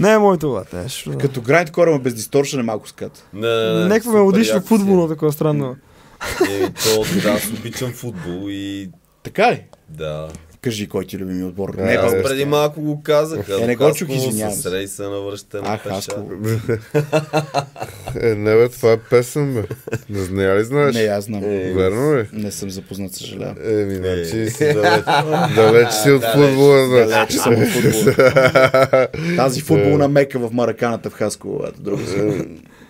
Не е моето е, да. Като грайнд кора, без дисторшен е малко скат. Не, не, не, Някакво мелодично футболно, такова странно. Е, то, да, аз обичам футбол и Така ли? да. Кажи кой ти е любими отбор. Да, Не, аз преди малко го казах. Е, не го чух, Хасково извинявам С се. рейса на връщане Ах, пеша. Хасково. Е, не бе, това е песен, бе. Не знае ли знаеш? Не, аз знам. Е, Верно ли? Не съм запознат, съжалявам. Еми, Е. значи си далеч, далеч си от футбола, значи. Далече съм от футбола. Тази футболна мека в Мараканата в Хасково. а, Друго си.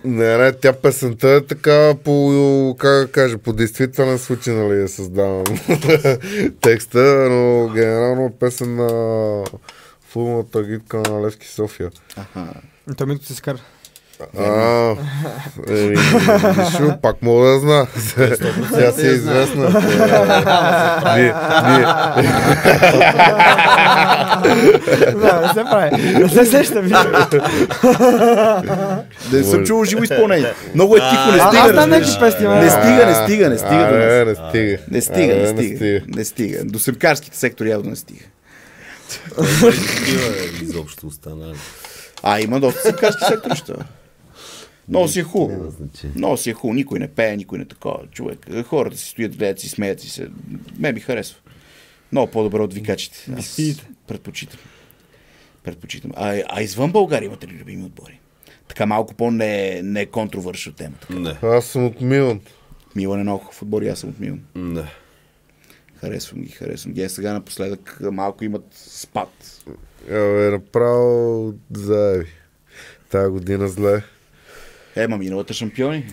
Не, не, тя песента е така по, как да кажа, по действителен случай, нали, я създавам текста, но генерално е песен на футболната гидка на Левски София. Аха. Той ми се скара. А, еми, виж, пак мога да зна. Тя си е известна. Ние, ние, Да, не се прави. Не се сеща. Не съм чувал живо изпълнение. Много е тихо, не стига. Аз разбираш. някакви песни. Не стига, не стига, не стига до не, нас. не стига. Не стига, не стига. Не стига. До семкарските сектори явно не стига. Е изобщо останали. А, има доста семкарски сектори, що? Много си е хубаво. Много си е хубаво. Никой не пее, никой не такова. Човек. Хората си стоят, гледат си, смеят си се. Ме ми харесва. Много по-добре от викачите. Аз предпочитам. Предпочитам. А, а извън България имате ли любими отбори? Така малко по-не не контровършна темата. Не. Аз съм от Милан. Милан е много хубав отбор и аз съм от Милан. Не. Харесвам ги, харесвам ги. Е, сега напоследък малко имат спад. Абе, направо заеби. Тая година зле. Ема, миналата шампиони.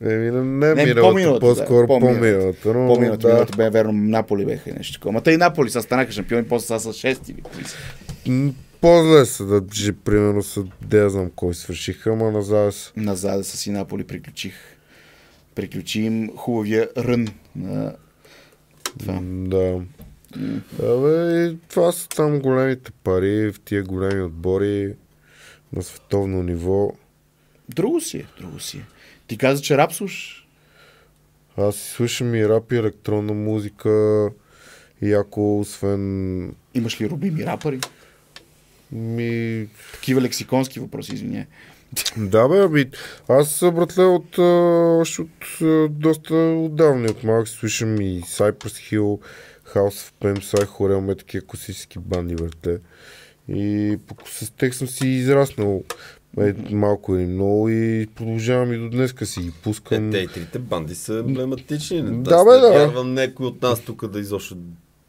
Еми, не, не, миналата, по-миналата, по-скоро да, по-миналата. по-миналата. По-миналата, да, миналата бе, верно, Наполи беха нещо такова. Те и Наполи са станаха шампиони, после са с шести или По-зле са да че, примерно са, я знам кой свършиха, ама назад са. Назад с и Наполи приключих. Приключи им хубавия рън на това. Да. Абе, и това са там големите пари, в тия големи отбори на световно ниво. Друго си е, друго си е. Ти каза, че рап слушаш. Аз слушам и рап и електронна музика. И ако освен Имаш ли любими рапъри? ми... Такива лексиконски въпроси, извиняй. Да бе, аби, аз братле от, още от доста отдавна, от малък слушам и Cypress Hill, House of Pain, Psy Хорел, ме такива класически банди, братле. И по- с тях съм си израснал е, малко или много и продължавам и до днеска си ги Е, пускам. те и трите банди са емблематични. Не, Да, бе, не да. вярвам някой от нас тук да изобщо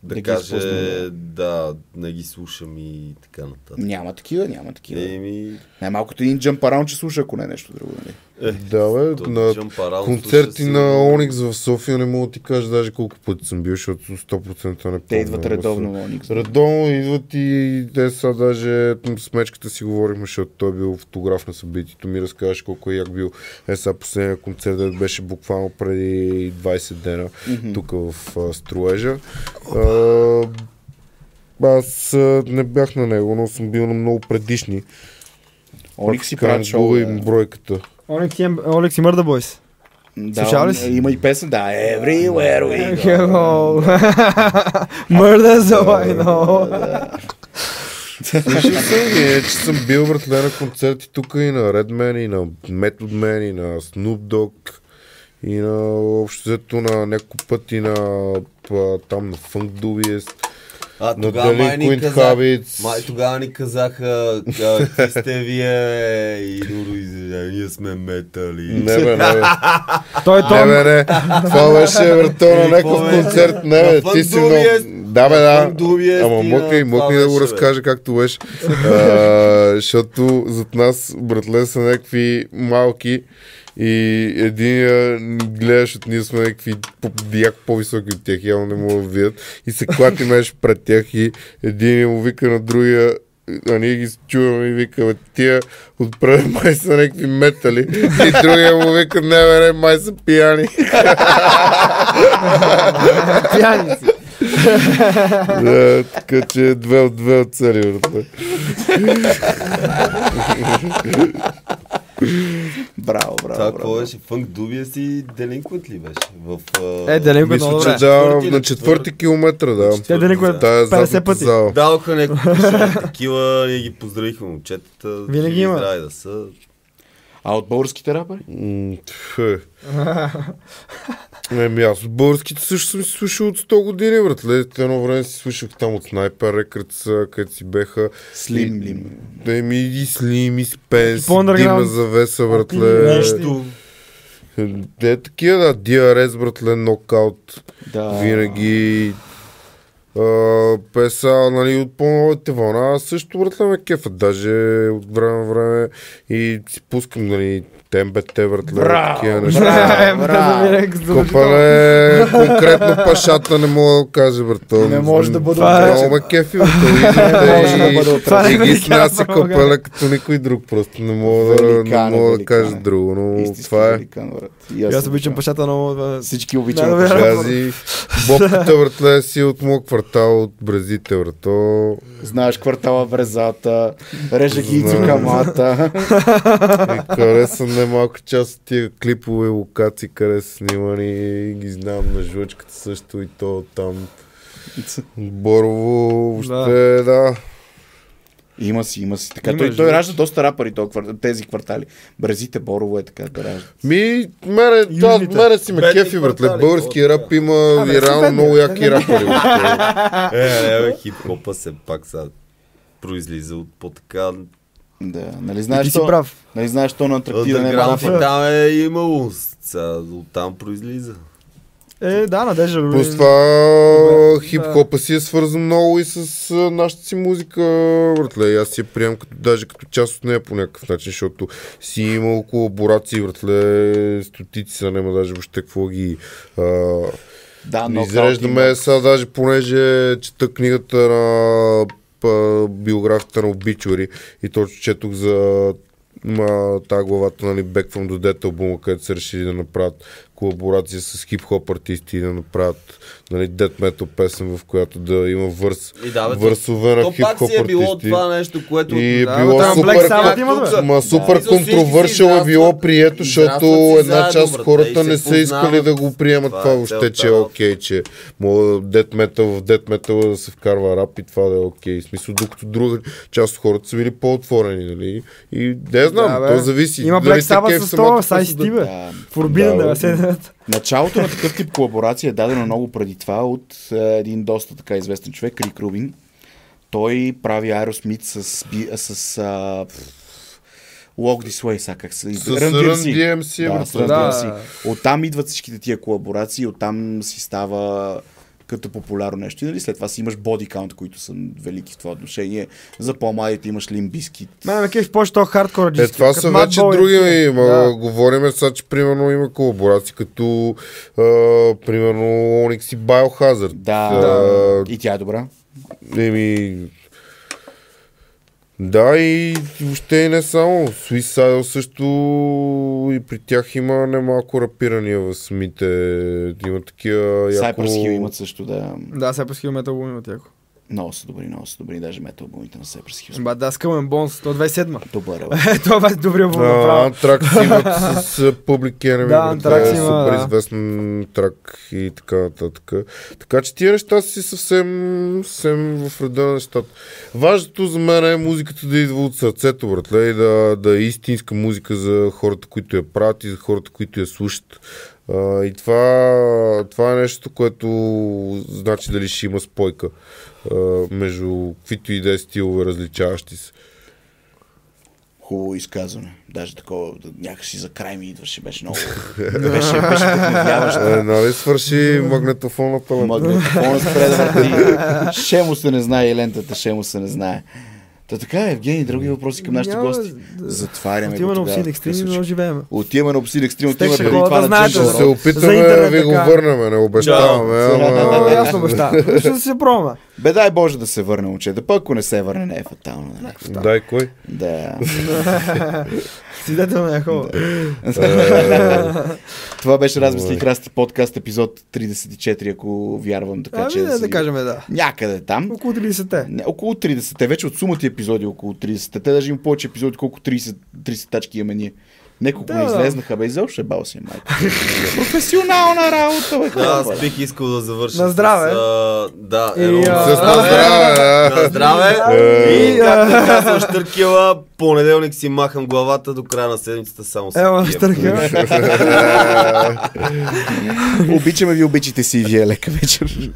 да, ги каже, да, не ги слушам и така нататък. Няма такива, няма такива. Еми, Най-малкото един джамп араун, че слуша, ако не е нещо друго. Нали? Е, Да, бе, на концерти слуша на. Оникс в София не мога да ти кажа даже колко пъти съм бил, защото 100% не Те помня. идват Ама редовно на Оникс. Редовно идват и те са даже с мечката си говорихме, защото той е бил фотограф на събитието. Ми разказваше колко е як бил. Е, сега последния концерт беше буквално преди 20 дена тук в а, Строежа. А, аз а, не бях на него, но съм бил на много предишни. Оникс си правят шоу. Да. бройката. Олекс и, Олекс и Мърда Бойс. Да, Слушава ли си? Има и песен, да, Everywhere we go. Hello. Murder so I know. Слушал съм ги, е, че съм бил братле на концерти тук и на Redman, и на Method Man, и на Snoop Dogg, и на общо взето на няколко пъти на па, там на Funk Dubious. А На тогава май ни Delinquent каза, Habits. май тогава ни казаха, какви сте вие и и ние сме метали. Не бе, не бе. Той е Не бе, не. Това беше врато на някакъв концерт. Не бе, ти си много... Да бе, да. Ама и мъкай, мъкай да го разкажа както беше. Защото зад нас, братле, са някакви малки И един гледаш, от ние сме някакви яко по-високи от тях, явно не могат да видят. И се клати беше пред тях и един му вика на другия, а ние ги чуваме и викаме, тия отпред май са някакви метали. И другия му вика, не бе, не, май са пияни. Пияници. да, така че две от две от цели, брате. Браво, Това браво, какво браво. беше? Фънк Дубия си Делинквент ли беше? В. Е, е Мисля, много добре. да, на четвърти километър, да. Те Деленко е Тая 50 западната пъти. зала. Дадоха някакво пишене такива, ние ги поздравихме момчетата. Винаги има. здрави да са. А от българските рапъри? Еми аз българските също съм си слушал от 100 години, братле. Едно време си слушах там от Снайпер Рекърдс, където си беха. Слим Лим. Еми и Слим, и Спенс, И Димна завеса, братле. Нещо. Е, такива, да, DRS, братле, нокаут. Да. Винаги. Песа, нали, от по-новите вълна. Също, братле, ме кефа. Даже от време на време и си пускам, нали, тембете, Браво, такива неща. Копале, конкретно пашата не мога да кажа, брато. Не може да бъде е- Много ме кефи, брато. може да бъде отразено. И ги снася копеле като никой друг. Просто не мога да, не е, великан кажа е. друго, но това е. Аз обичам пашата много. да. Всички да, пашата. Бобката, братле, си от моят квартал, от Бразите, брато. Знаеш квартала Брезата, реже ги. Цукамата. И харесвам немалко част от тия клипове, локации, къде са снимани. Ги знам на жлъчката също и то там. Борово, въобще, да. Има си, има си. Така, Има той, той ражда доста рапъри тези квартали. Брезите, Борово е така да ражда. Ми, това, Южните. мене си ме кефи, братле. Български какво рап има и са реално много яки рапъри. братле. Е, е, хип-хопа се пак сега произлиза от по-така... Да, нали знаеш то, прав. нали знаеш то на Антарктида не е рапър. там е имало. Сега оттам произлиза. Е, да, Надежда. Плюс това хип-хопа си е свързан много и с нашата си музика, братле. Аз си я приемам като, даже като част от нея по някакъв начин, защото си имал колаборации, братле, стотици са, няма даже въобще какво ги... А, Да, но изреждаме сега, даже понеже чета книгата на биографията на Обичури. И точно четох за тази главата, нали, Back from the Dead албума, където са решили да направят колаборация с хип-хоп артисти и да направят нали, death metal песен, в която да има върс, И да, бе, върсове на То хип-хоп пак си е било артисти. това нещо, което... И е Да, било там супер, Black Sabbath има, ма, супер Всички си контровършъл е било прието, защото си една част от хората не са искали да го приемат Това това, е въобще, че е окей, че мога дет метал в дет метал да се вкарва рап и това да е окей. В смисъл, докато друга част от хората са били по-отворени, нали? И не знам, Да, то зависи. Има Black Sabbath с това, с посуда. ICT, бе. Да. Фурбинен Да, 99. Началото на такъв тип колаборация е дадено много преди това от е, един доста така известен човек, Рик Рубин. Той прави Aerosmith с, би- с а, Walk This Way, сега как се... С Run DMC, Да, с Run Да. DMC. Оттам идват всичките тия колаборации, оттам си става като популярно нещо. И нали, след това си имаш Body Count, които са велики в това отношение. За по-младите имаш Limbiskit. Ме ме кеф повече то хардкор Е, диски. това като са вече други. Да. Говориме сега, че примерно има колаборации, като а, примерно Onyx и Biohazard. Да, А, и тя е добра. Еми... Да, и въобще и не само. Suicidal също и при тях има немалко рапирания в самите. Има такива яко... Cypress Hill имат също, да. Да, през Хилметъл го имат яко. Много са добри, много са добри. Даже метал албумите на Cypress Hill. Ба, да, Skull то 27-ма. Добър е. бе. Е, това е добрия албум Да. Антракс имат с Public Enemy. Да, това е има, Супер известен трак и така нататък. Така че тия неща си съвсем, съвсем в реда на нещата. Важното за мен е музиката да идва от сърцето, братле, и да, да е истинска музика за хората, които я правят и за хората, които я слушат. А, и това, това е нещо, което значи дали ще има спойка между каквито и да е стилове различаващи се. Хубаво изказване. Даже такова, някакси за край ми идваше, беше много. беше, беше вдъхновяващо. Е, нали свърши магнетофоната? бе? Магнитофонът спре да върти. Ще му се не знае и лентата, ще му се не знае. Та така е, Евгений, други въпроси към нашите Няма гости. да- Затваряме Отиваме на Екстрим Да и много живеем. Отиваме на Обсид Екстрим, Щеше отиваме преди хора това да че Ще се опитаме За интернет да ви го върнем, не обещаваме, ама... ясно баща. Ще се пробваме. Бе, дай Боже да се върне момчета. Пък ако не се върне, не е фатално. нали? Дай кой? Да. Свидетел на Яхова. Това беше Размисли и красти подкаст, епизод 34, ако вярвам така, Ами, че... да, да кажем да. Някъде там. Около 30-те. Не, около 30-те, вече от сумата епизоди около 30-те. Те даже има повече епизоди, колко 30, 30 тачки имаме ние. Неколко Да, не излезнаха, бе, изобщо е бал си, майка. Професионална работа, бе, Да, аз бих искал да завърша На здраве. с... А, да, И, едно- а, С на здраве, На здраве! Е. И както казва Штъркила, понеделник си махам главата, до края на седмицата само се Ева, пия. штърка. Обичаме ви, обичайте си и вие лека вечер.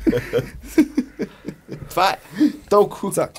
Това е. Толкова. Цак.